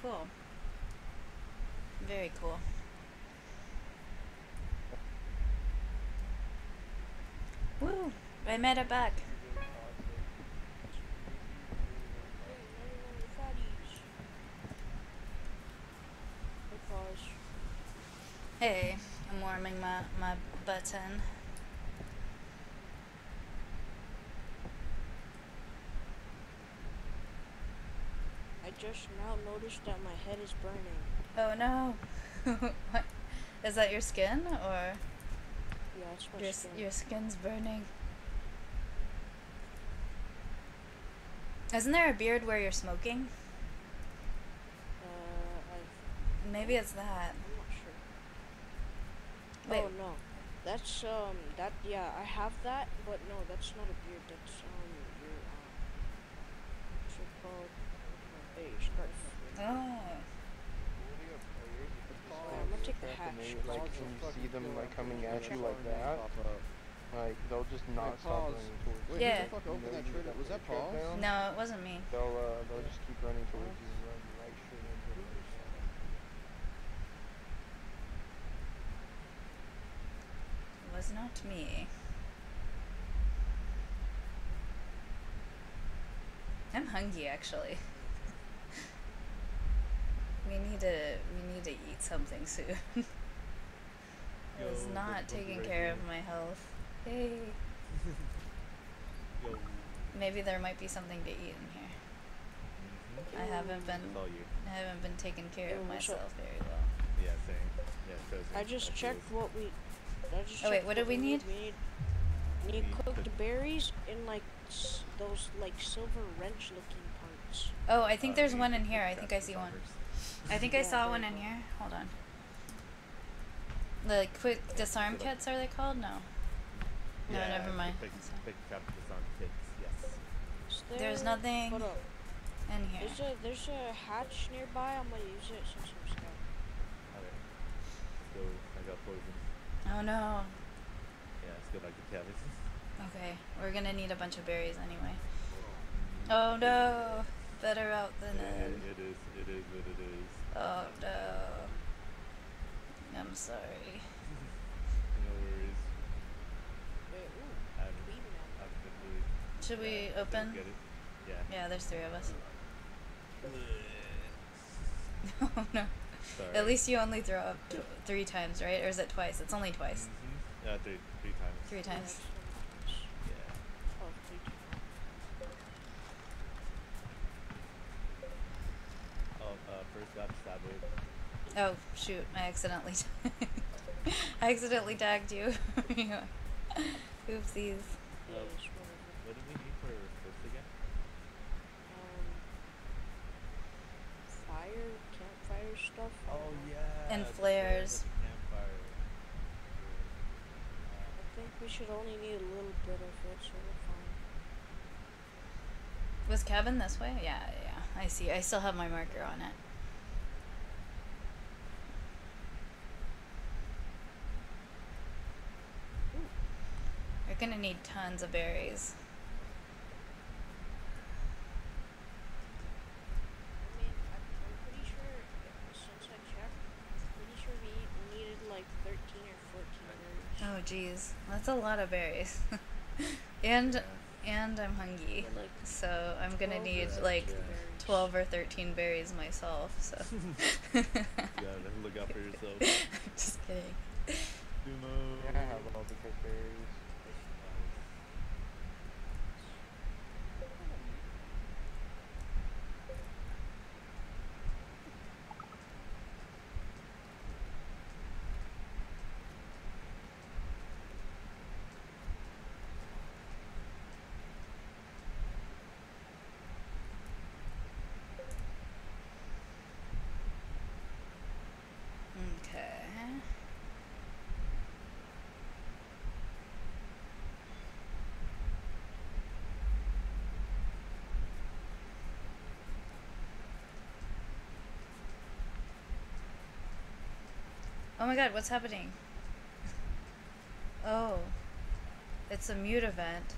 Speaker 1: Cool. Very cool. Woo! I made it back. Hey, I'm warming my, my button.
Speaker 9: I just now noticed that my head is burning.
Speaker 1: Oh no. what? Is that your skin or?
Speaker 9: Yeah, it's my
Speaker 1: your,
Speaker 9: skin.
Speaker 1: Your skin's burning. Isn't there a beard where you're smoking?
Speaker 9: Uh,
Speaker 1: Maybe it's that.
Speaker 9: I'm not sure.
Speaker 1: Wait.
Speaker 9: Oh no that's um that yeah I have that, but no, that's not a beard. That's um your um what's it called? A scarf.
Speaker 1: Oh.
Speaker 9: I'm gonna take the hat.
Speaker 10: Maybe, like when you see them like coming at you like that, like they'll just not stop running towards you.
Speaker 2: Wait,
Speaker 1: Yeah.
Speaker 2: who the fuck opened that
Speaker 10: you
Speaker 2: trailer?
Speaker 10: got
Speaker 2: Was that
Speaker 10: the trip
Speaker 2: pause?
Speaker 10: down,
Speaker 1: No, it wasn't me.
Speaker 10: They'll uh they'll just keep running towards you and run right straight into the
Speaker 1: It not me. I'm hungry actually. we need to we need to eat something soon. I was
Speaker 8: Yo,
Speaker 1: not taking
Speaker 8: right
Speaker 1: care
Speaker 8: here.
Speaker 1: of my health. Hey.
Speaker 8: Yo.
Speaker 1: Maybe there might be something to eat in here.
Speaker 8: Mhm.
Speaker 1: I haven't been
Speaker 8: It's.
Speaker 1: I haven't been taking care of
Speaker 9: Yo, what's up?
Speaker 1: myself very well.
Speaker 8: Yeah, same. Yeah, trust.
Speaker 9: I just
Speaker 8: feel
Speaker 9: checked
Speaker 8: it.
Speaker 9: what we. I just
Speaker 1: Oh, wait, what do we need?
Speaker 9: We need, need
Speaker 8: Need
Speaker 9: cooked
Speaker 8: cooked-
Speaker 9: berries in like s- those like silver wrench looking parts.
Speaker 1: Oh, I think
Speaker 8: Uh,
Speaker 1: there's one in here. I think I see one. I think I saw one in here. Hold on. The quick disarm kits are they called? No. No,
Speaker 8: Yeah,
Speaker 1: never mind.
Speaker 8: Pick, pick up the sun kits. Yes.
Speaker 9: Is
Speaker 1: There's nothing in here.
Speaker 9: There's a there's a hatch nearby. I'm gonna use it since I'm scared.
Speaker 8: Alright. Let's go. I got poison.
Speaker 1: Oh no.
Speaker 8: Yeah, let's go back to cabin.
Speaker 1: Okay, we're gonna need a bunch of berries anyway. Oh no. Better out than
Speaker 8: Yeah,
Speaker 1: in.
Speaker 8: it is. It is what it is.
Speaker 1: Oh no. I'm sorry.
Speaker 8: no worries.
Speaker 9: Wait, ooh,
Speaker 8: I haven't. I haven't been really.
Speaker 1: Should we
Speaker 8: yeah,
Speaker 1: open?
Speaker 8: Yeah.
Speaker 1: Yeah, there's three of us. oh no.
Speaker 8: Sorry.
Speaker 1: At least you only throw up three times, right? Or is it twice? It's only twice.
Speaker 8: Mm-hmm. Yeah, three, three times.
Speaker 1: Three times.
Speaker 9: it's so nice.
Speaker 8: Yeah.
Speaker 9: Oh.
Speaker 8: Oh, uh, first got stabbed.
Speaker 1: Oh shoot! I accidentally, I accidentally tagged you. Oopsies.
Speaker 8: Um,
Speaker 9: it's whatever.
Speaker 8: What do we need for first again?
Speaker 9: Um, fire, campfire stuff.
Speaker 8: Oh yeah.
Speaker 1: And flares.
Speaker 9: I think we should only need a little bit of it, so we're fine.
Speaker 1: Was cabin this way? Yeah, yeah. I see. I still have my marker on it. You're gonna need tons of berries.
Speaker 9: I mean, I'm, I'm pretty sure, since I checked, I'm pretty sure we needed like 13 or 14 berries.
Speaker 1: Oh jeez, that's a lot of berries. and and I'm hungry,
Speaker 9: Like,
Speaker 1: so I'm gonna need like
Speaker 9: berries.
Speaker 1: 12 or 13 berries myself. So
Speaker 8: You gotta look out for yourself.
Speaker 1: just kidding.
Speaker 8: Dumo.
Speaker 10: Yeah, I have all the good berries.
Speaker 1: Okay. Oh my god, what's happening? Oh. It's a mute event.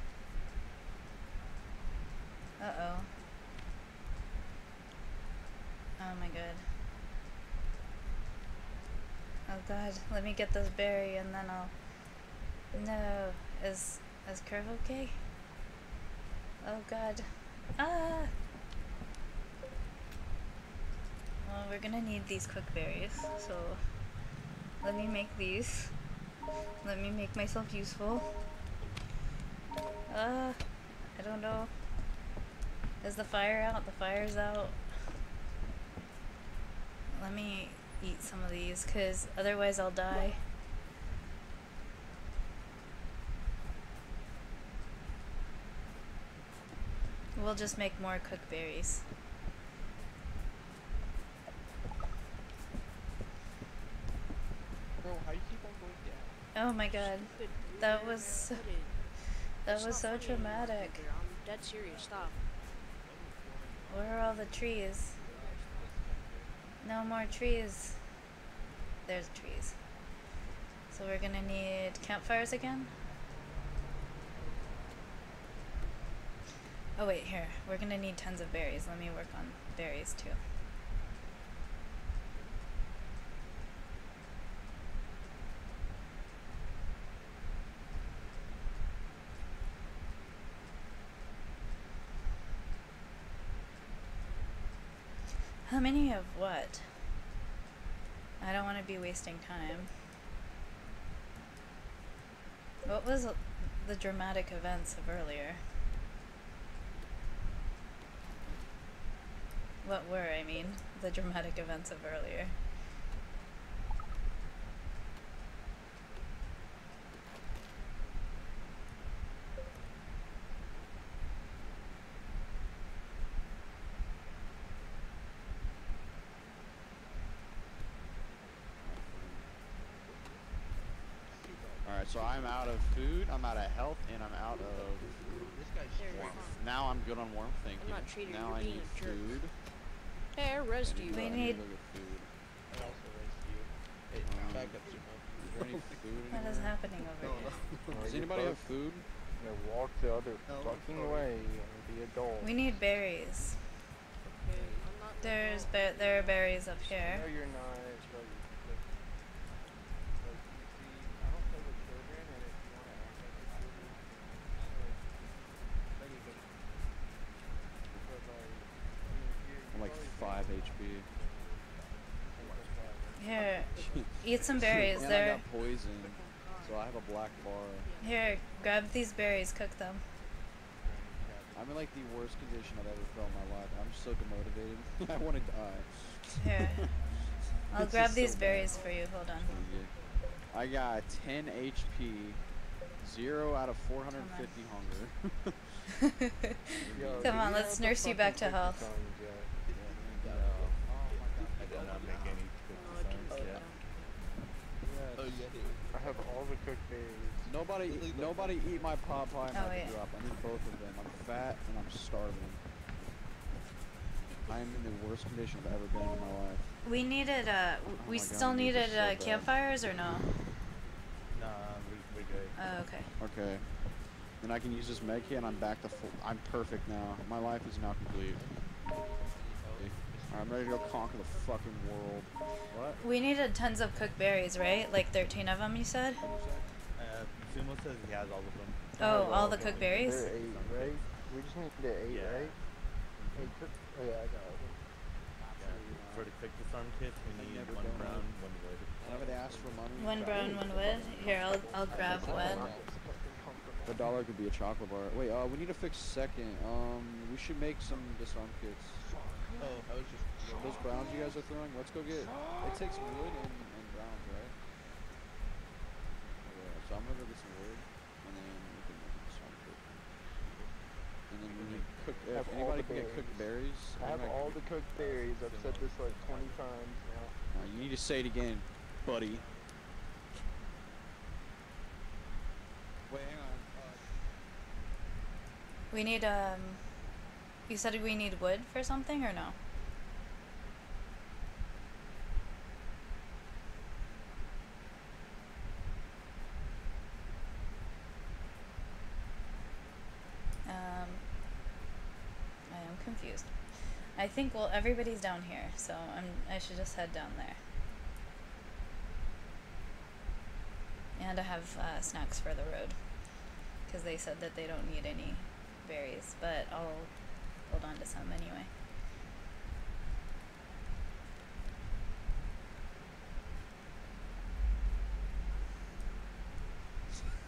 Speaker 1: Uh oh. Oh my god. Oh god, let me get this berry and then I'll. No, is is Curve okay? Oh god. Ah. Well, we're gonna need these quick berries, so let me make these. Let me make myself useful. Uh, I don't know. Is the fire out? The fire's out. let me eat some of these, cause otherwise I'll die. We'll just make more cooked berries.
Speaker 12: Bro, how you keep on going down?
Speaker 1: Oh my god. That was
Speaker 9: footage.
Speaker 1: that was so traumatic.
Speaker 9: Dead serious. Stop.
Speaker 1: Where are all the trees? No more trees. There's trees. So we're gonna need campfires again? Oh wait, here. We're gonna need tons of berries. Let me work on berries too. How many of what? I don't want to be wasting time. What was the dramatic events of earlier? What were, I mean, the dramatic events of earlier?
Speaker 2: Alright, so I'm out of food, I'm out of health, and I'm out of
Speaker 12: This guy's
Speaker 9: There,
Speaker 2: warmth. Now I'm good on warmth, thank
Speaker 9: I'm
Speaker 2: you.
Speaker 9: not treating
Speaker 2: now
Speaker 9: you,
Speaker 2: I
Speaker 9: you're
Speaker 2: need
Speaker 9: a jerk.
Speaker 2: food.
Speaker 9: Hey, I rezzed
Speaker 2: I
Speaker 9: you.
Speaker 1: We
Speaker 2: I
Speaker 1: need-
Speaker 2: to go get food.
Speaker 12: I also raised you. Hey,
Speaker 2: Um,
Speaker 12: back up, Sumo.
Speaker 2: Is there any food
Speaker 1: What is happening over
Speaker 12: No,
Speaker 1: here?
Speaker 12: no.
Speaker 2: Does anybody have food?
Speaker 10: Now walk the other
Speaker 12: No,
Speaker 10: fucking
Speaker 12: sorry.
Speaker 10: way and be adult.
Speaker 1: We need berries.
Speaker 9: Okay, I'm not.
Speaker 1: There's
Speaker 9: no.
Speaker 1: be- there are berries up here.
Speaker 10: No,
Speaker 1: here.
Speaker 10: you're not. Like, like, like, you see, I don't play with children, and if you want to act like a children, like, like you can. But like, I mean, you're,
Speaker 2: I'm
Speaker 10: you're
Speaker 2: like
Speaker 10: always
Speaker 2: 5 HP.
Speaker 1: Here, eat some berries.
Speaker 2: and I
Speaker 1: They're
Speaker 2: got poison, so I have a black bar.
Speaker 1: here. Grab these berries. Cook them.
Speaker 2: I'm in like the worst condition I've ever felt in my life. I'm so demotivated. I want to die.
Speaker 1: Here. I'll grab these
Speaker 2: so bad.
Speaker 1: berries for you. Hold on.
Speaker 2: I got 10 HP, 0 out of 450 hunger.
Speaker 1: Come on, let's nurse you back to health.
Speaker 12: Oh, yeah, dude.
Speaker 10: I have all the cooked berries.
Speaker 2: Nobody, eat, nobody eat my pot pie and
Speaker 1: Oh,
Speaker 2: my
Speaker 1: yeah.
Speaker 2: drop. I need both of them. I'm fat and I'm starving. I am in the worst condition I've ever been in my life.
Speaker 1: We needed uh,
Speaker 2: Oh
Speaker 1: we
Speaker 2: my God,
Speaker 1: still needed
Speaker 2: this so
Speaker 1: uh, campfires or no?
Speaker 8: Nah, we, we're good.
Speaker 1: Oh, okay.
Speaker 2: Okay. Then I can use this med kit and I'm back to full. I'm perfect now. My life is now complete. I'm ready to go conquer the fucking world. What?
Speaker 1: We needed tons of cooked berries, right? Like 13 of them, you said?
Speaker 8: Uh, Sumo says he has all of them.
Speaker 1: Oh, all the cooked berries?
Speaker 10: There are eight, right? We just need the eight,
Speaker 8: Yeah.
Speaker 10: right? Eight cook. Oh yeah, I got it.
Speaker 8: Yeah. For the cook disarm kits, we need one
Speaker 2: done
Speaker 8: brown, one wood.
Speaker 2: Whenever they ask for money,
Speaker 1: One brown, one wood. Here, I'll I'll grab one.
Speaker 2: the dollar could be a chocolate bar. Wait, uh, we need to fix second. Um, we should make some disarm kits.
Speaker 12: Oh, I was just.
Speaker 2: Those browns you guys are throwing, let's go get. It It takes wood and, and browns, right? Okay, so I'm gonna go get some wood, and then we can make a disarm kit. And then we need cook. If
Speaker 10: have all
Speaker 2: anybody
Speaker 10: the
Speaker 2: can get cooked berries,
Speaker 10: I have all the cooked berries. I've said this like 20 times now.
Speaker 2: Uh, you need to say it again, buddy. Wait, hang on. Uh,
Speaker 1: We need um. You said we need wood for something or no? Um. I am confused. I think well everybody's down here, so I'm I should just head down there. And I have uh, snacks for the road, because they said that they don't need any berries, but I'll hold on to some anyway.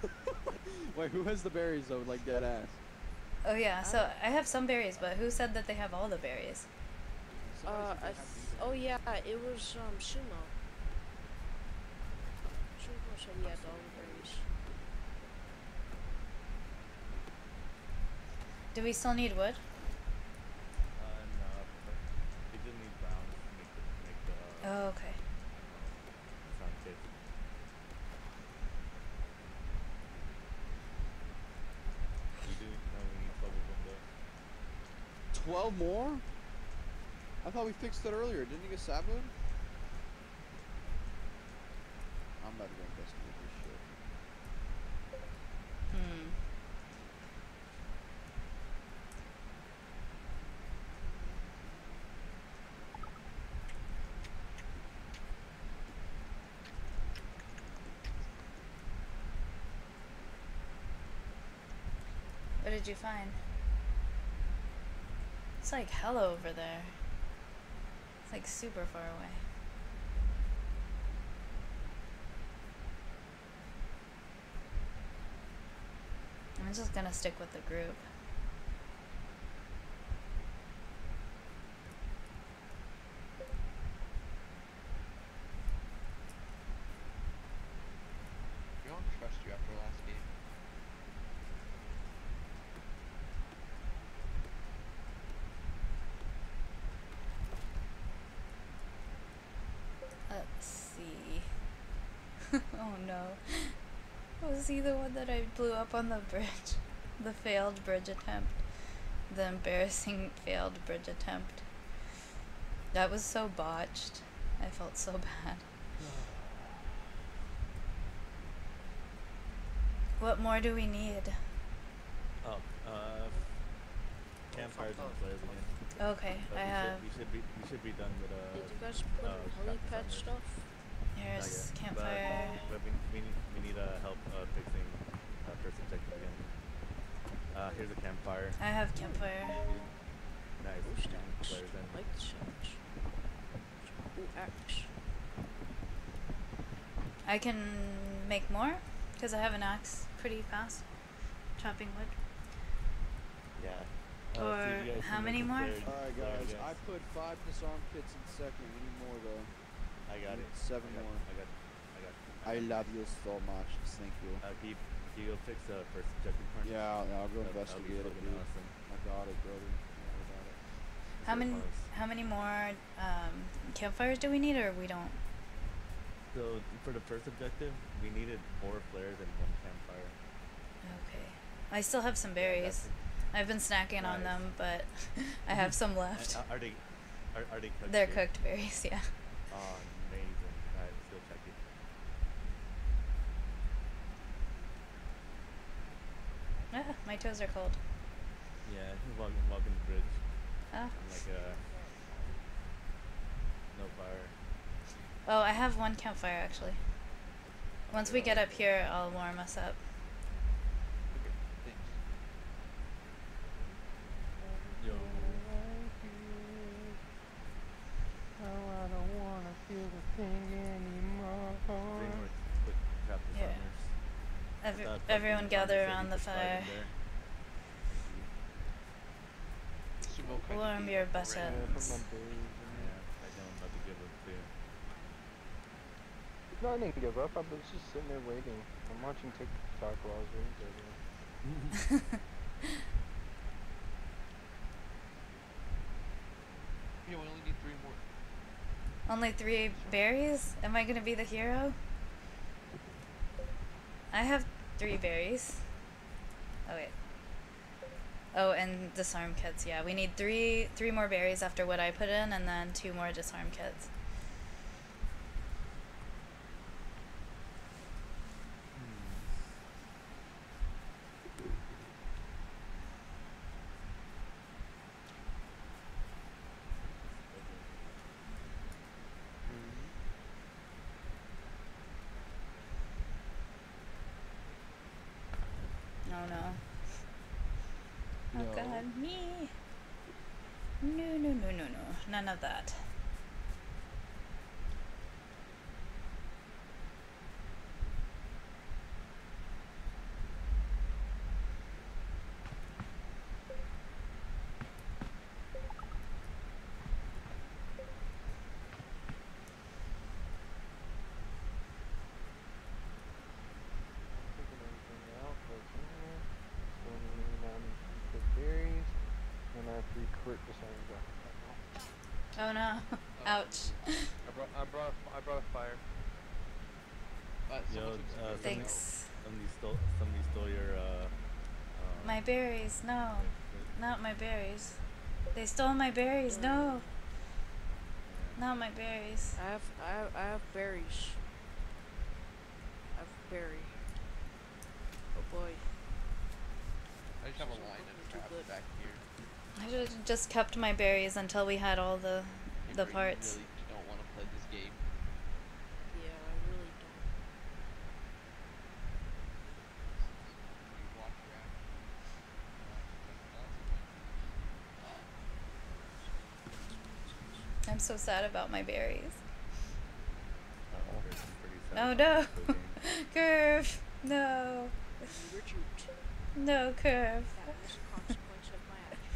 Speaker 2: Wait, who has the berries though? Like dead ass.
Speaker 1: Oh yeah, so I have some berries, but who said that they have all the berries?
Speaker 9: Uh, I Oh yeah, it was um Sumo. Sumo said he had all the berries.
Speaker 1: Do we still need wood?
Speaker 8: Uh, no, but we do need brown to make the, make the
Speaker 1: Oh, okay.
Speaker 8: sound kit. We do, no, we need 12 of Oh, them though.
Speaker 2: Twelve more? I thought we fixed it earlier. Didn't you get sabo? I'm about to go investigate this shit.
Speaker 1: Hmm. What did you find? It's like hell over there. It's like super far away. I'm just gonna stick with the group.
Speaker 10: We don't trust you after last game.
Speaker 1: Let's see. Oh no. Was he the one that I blew up on the bridge? The failed bridge attempt. The embarrassing failed bridge attempt. That was so botched. I felt so bad. What more do we need?
Speaker 8: Oh, uh, campfires and flares again.
Speaker 1: Okay,
Speaker 8: But
Speaker 1: I
Speaker 8: we
Speaker 1: have.
Speaker 8: Should, we should be we should be done with uh.
Speaker 9: Did you guys put
Speaker 8: uh,
Speaker 9: in helipad
Speaker 8: practice on
Speaker 9: stuff?
Speaker 8: This. Not
Speaker 1: Here's
Speaker 8: yet,
Speaker 1: campfire.
Speaker 8: But, but we, we need we need uh, help uh, fixing uh, first objective again. Uh, here's a campfire.
Speaker 1: I have campfire.
Speaker 8: Nice.
Speaker 9: Ooh,
Speaker 8: you can
Speaker 9: stacks.
Speaker 8: flares in.
Speaker 9: Like the sounds. Ooh, axe.
Speaker 1: I can make more because I have an axe pretty fast. Chopping wood.
Speaker 8: Yeah. Uh,
Speaker 1: Or
Speaker 8: see if you guys
Speaker 1: how many more?
Speaker 2: Alright guys. I put five disarm pits in second. We need more though.
Speaker 8: I got it.
Speaker 2: Seven
Speaker 8: I got,
Speaker 2: more.
Speaker 8: I got. I got.
Speaker 2: I love you so much. Thank you.
Speaker 8: Uh, can you, can you go fix the first objective corner?
Speaker 2: Yeah, I'll, I'll go
Speaker 8: That-
Speaker 2: investigate it,
Speaker 8: fucking
Speaker 2: dude.
Speaker 8: awesome.
Speaker 2: I got it, brother. Don't it.
Speaker 1: How
Speaker 8: So
Speaker 1: many?
Speaker 8: close.
Speaker 1: How many more um, campfires do we need, or we don't?
Speaker 8: So for the first objective, we needed four flares and one campfire.
Speaker 1: Okay. I still have some berries. I've been snacking on them, but I have some left.
Speaker 8: Uh, are they? Are, are they cooked?
Speaker 1: They're
Speaker 8: too?
Speaker 1: cooked berries, yeah.
Speaker 8: Oh, amazing. Alright, let's go check it.
Speaker 1: Ah, my toes are cold.
Speaker 8: Yeah, walking, walking the bridge.
Speaker 1: Oh.
Speaker 8: I'm like, a no fire.
Speaker 1: Oh, I have one campfire actually. Once we get up here, I'll warm us up.
Speaker 8: Yo.
Speaker 7: Oh, I don't wanna feel the thing anymore.
Speaker 8: Three more quick trap
Speaker 1: Yeah.
Speaker 8: disarmers.
Speaker 1: Every, everyone gather around the
Speaker 8: just slide in
Speaker 1: fire.
Speaker 8: there.
Speaker 10: Sumo kinda
Speaker 1: Warm your
Speaker 10: red.
Speaker 1: buttons.
Speaker 8: Yeah, I know I'm about to give up too.
Speaker 7: No, I didn't give up. I was just sitting there waiting. I'm watching TikTok while I was waiting for everyone.
Speaker 10: Yeah, we only need three more.
Speaker 1: Only three berries? Am I gonna be the hero? I have three berries. Oh wait. Oh, and disarm kits. Yeah, we need three three more berries after what I put in, and then two more disarm kits. Oh no. Oh
Speaker 2: No.
Speaker 1: god, me. No, no, no, no, no. None of that.
Speaker 8: Somebody,
Speaker 1: Thanks.
Speaker 8: somebody stole somebody stole your uh, um,
Speaker 1: My berries, no. Not my berries. They stole my berries, no. Not my berries.
Speaker 9: I have I have, I have berries. I have berry. Oh boy.
Speaker 12: I just have a line of traps back here.
Speaker 1: I should have just kept my berries until we had all the the
Speaker 12: bro,
Speaker 1: parts.
Speaker 12: You really don't want to play this game.
Speaker 9: Yeah, I really don't.
Speaker 12: You walk around.
Speaker 1: I'm so sad about my berries.
Speaker 8: there's oh, some pretty sad
Speaker 1: Oh no.
Speaker 8: in the game.
Speaker 1: Curve. No.
Speaker 9: Richard.
Speaker 1: No curve.
Speaker 9: That was a consequence of my action.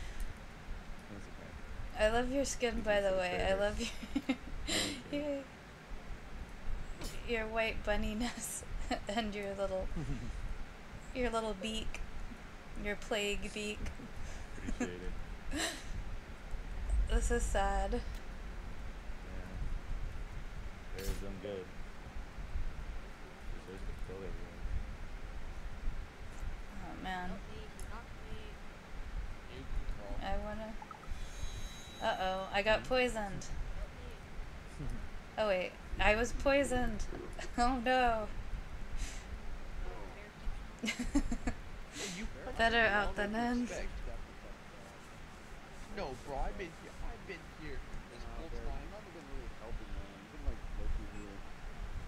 Speaker 8: That's okay.
Speaker 1: I love your skin by the way. I love your
Speaker 8: Okay.
Speaker 1: your, your white bunniness and your little your little beak. Your plague beak.
Speaker 8: Appreciate it.
Speaker 1: This is sad.
Speaker 8: Yeah. There's them good. Just wish they killed everyone.
Speaker 1: Oh man.
Speaker 9: Help me, knock me.
Speaker 12: You can crawl.
Speaker 1: I wanna. Uh oh, I got poisoned. Oh wait, I was poisoned. Oh no. Better out than in.
Speaker 12: No, bro, I've been here. I've been here this
Speaker 2: Nah,
Speaker 12: whole
Speaker 2: Derek,
Speaker 12: time.
Speaker 2: you've never been really helping, man. You've been like low-key here.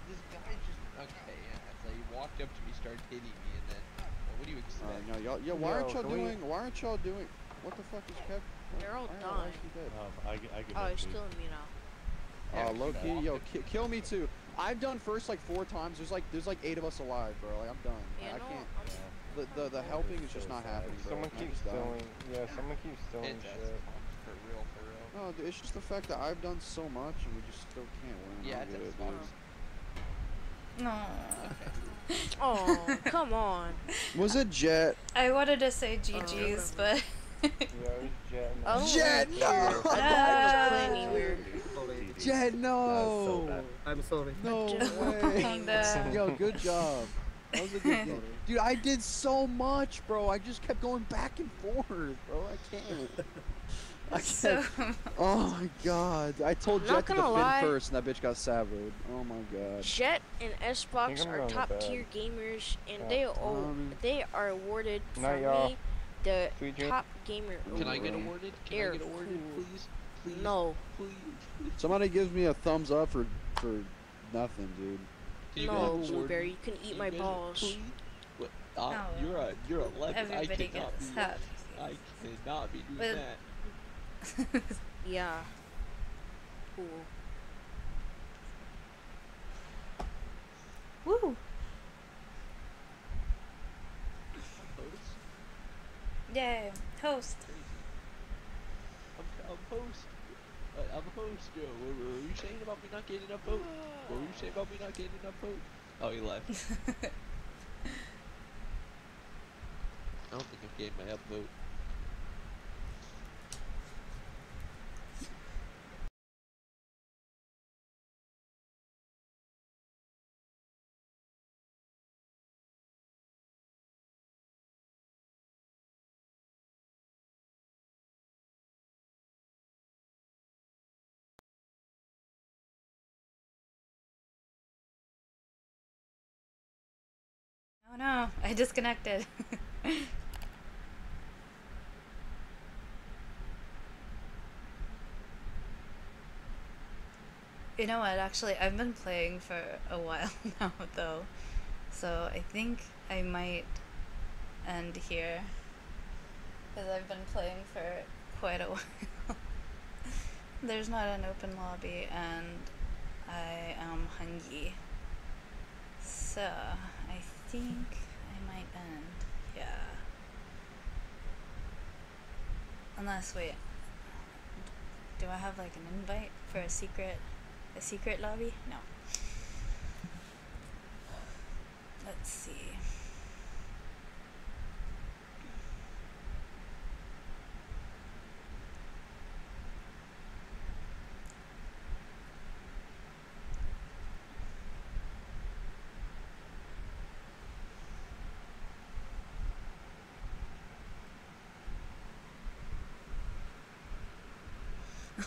Speaker 12: This guy just okay. Yeah, it's like he walked up to me, started hitting me, and then well, what do you uh, expect?
Speaker 2: Alright, no, y'all, yo, why aren't y'all
Speaker 10: can we-
Speaker 2: doing? Why aren't y'all doing? What the fuck is Kev? What,
Speaker 9: They're all
Speaker 2: why
Speaker 9: dying.
Speaker 2: actually?
Speaker 8: Oh, I, gi- I give
Speaker 9: Oh,
Speaker 8: up,
Speaker 9: he's
Speaker 8: dude.
Speaker 9: killing me now.
Speaker 12: Uh, yeah,
Speaker 2: Oh,
Speaker 12: we
Speaker 2: low key, yo, ki- kill me too. I've done first like four times. There's like there's like eight of us alive, bro. Like I'm done.
Speaker 9: Yeah,
Speaker 2: I
Speaker 9: no,
Speaker 2: can't.
Speaker 9: I'm,
Speaker 8: Yeah.
Speaker 2: The the, the helping is just not happening, bro.
Speaker 10: Someone keeps
Speaker 2: just
Speaker 10: stealing. Yeah, someone keeps stealing shit.
Speaker 12: For real, for real.
Speaker 2: No, dude, it's just the fact that I've done so much and we just still can't win.
Speaker 12: Yeah,
Speaker 2: don't
Speaker 12: it
Speaker 2: get
Speaker 12: does.
Speaker 2: it, dude.
Speaker 1: No.
Speaker 9: oh, come on.
Speaker 2: Was it Jet?
Speaker 1: I wanted to say GG's, oh, but
Speaker 10: Yeah, it was Jet.
Speaker 9: I don't
Speaker 2: Jet, no!
Speaker 9: care. I thought I was playing weird.
Speaker 2: Jet,
Speaker 8: That so
Speaker 2: no!
Speaker 13: I'm sorry.
Speaker 2: No way.
Speaker 1: No.
Speaker 2: Yo, good job. That was a good game. Dude, I did so much, bro. I just kept going back and forth, bro. I can't. I can't.
Speaker 1: so
Speaker 2: Oh my god. I told Jet to
Speaker 9: gonna
Speaker 2: defend
Speaker 9: lie.
Speaker 2: first and that bitch got sabo'd. Oh my god.
Speaker 9: Jet and Xbox
Speaker 10: Think
Speaker 9: are top tier gamers, and
Speaker 10: Yeah.
Speaker 9: they
Speaker 2: Um,
Speaker 9: they are awarded for
Speaker 10: Night, y'all.
Speaker 9: me the
Speaker 10: Sweet dreams.
Speaker 9: top gamer.
Speaker 12: Can I get awarded? Can
Speaker 9: They're
Speaker 12: I get awarded,
Speaker 9: cool.
Speaker 12: please? Please.
Speaker 9: No,
Speaker 12: Please.
Speaker 2: Somebody gives me a thumbs up for for nothing, dude.
Speaker 12: Can you
Speaker 9: no,
Speaker 12: guys
Speaker 9: Blueberry, you can eat
Speaker 12: Can
Speaker 9: my
Speaker 12: you guys-
Speaker 9: balls.
Speaker 12: What? Uh,
Speaker 1: No.
Speaker 12: You're a you're a legend.
Speaker 1: everybody
Speaker 12: I cannot
Speaker 1: gets
Speaker 12: be. I cannot be doing
Speaker 1: With-
Speaker 12: that.
Speaker 9: Yeah. Cool.
Speaker 1: Woo! Yay! Host.
Speaker 12: I'm, I'm host. I, I'm host, Joe. What were you saying about me not getting enough vote? What were you saying about me not getting enough vote? Oh, he left. I don't think I've gained my upvote.
Speaker 1: Oh no, I disconnected. you know what? Actually, I've been playing for a while now, though. So I think I might end here. Because I've been playing for quite a while. There's not an open lobby, and I am hungry. So, think I might end. Yeah. Unless, wait. Do I have like an invite for a secret, a secret lobby? No. Let's see.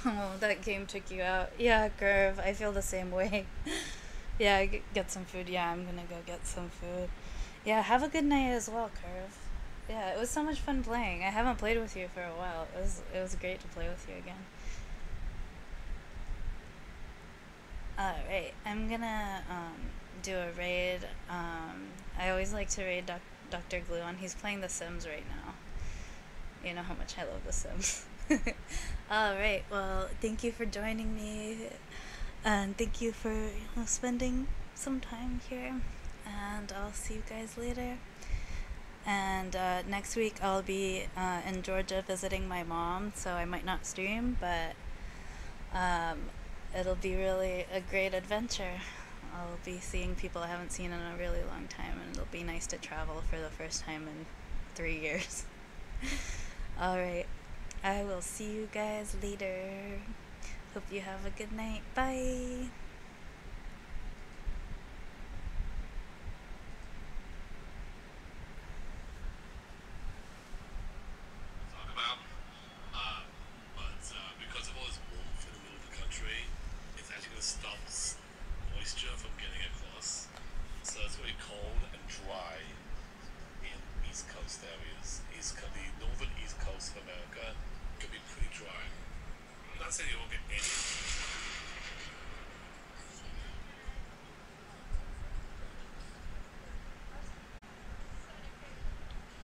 Speaker 1: Oh, that game took you out. Yeah, Curve. I feel the same way. yeah, get some food. Yeah, I'm gonna go get some food. Yeah, have a good night as well, Curve. Yeah, it was so much fun playing. I haven't played with you for a while. It was it was great to play with you again. Alright, I'm gonna um, do a raid. Um, I always like to raid Doc- Dr. Gluon. He's playing The Sims right now. You know how much I love The Sims. Alright, well, thank you for joining me. And thank you for you know, spending some time here. And I'll see you guys later. And uh, next week I'll be uh, in Georgia visiting my mom, so I might not stream, but um, it'll be really a great adventure. I'll be seeing people I haven't seen in a really long time, and it'll be nice to travel for the first time in three years. Alright, I will see you guys later. Hope you have a good night. Bye.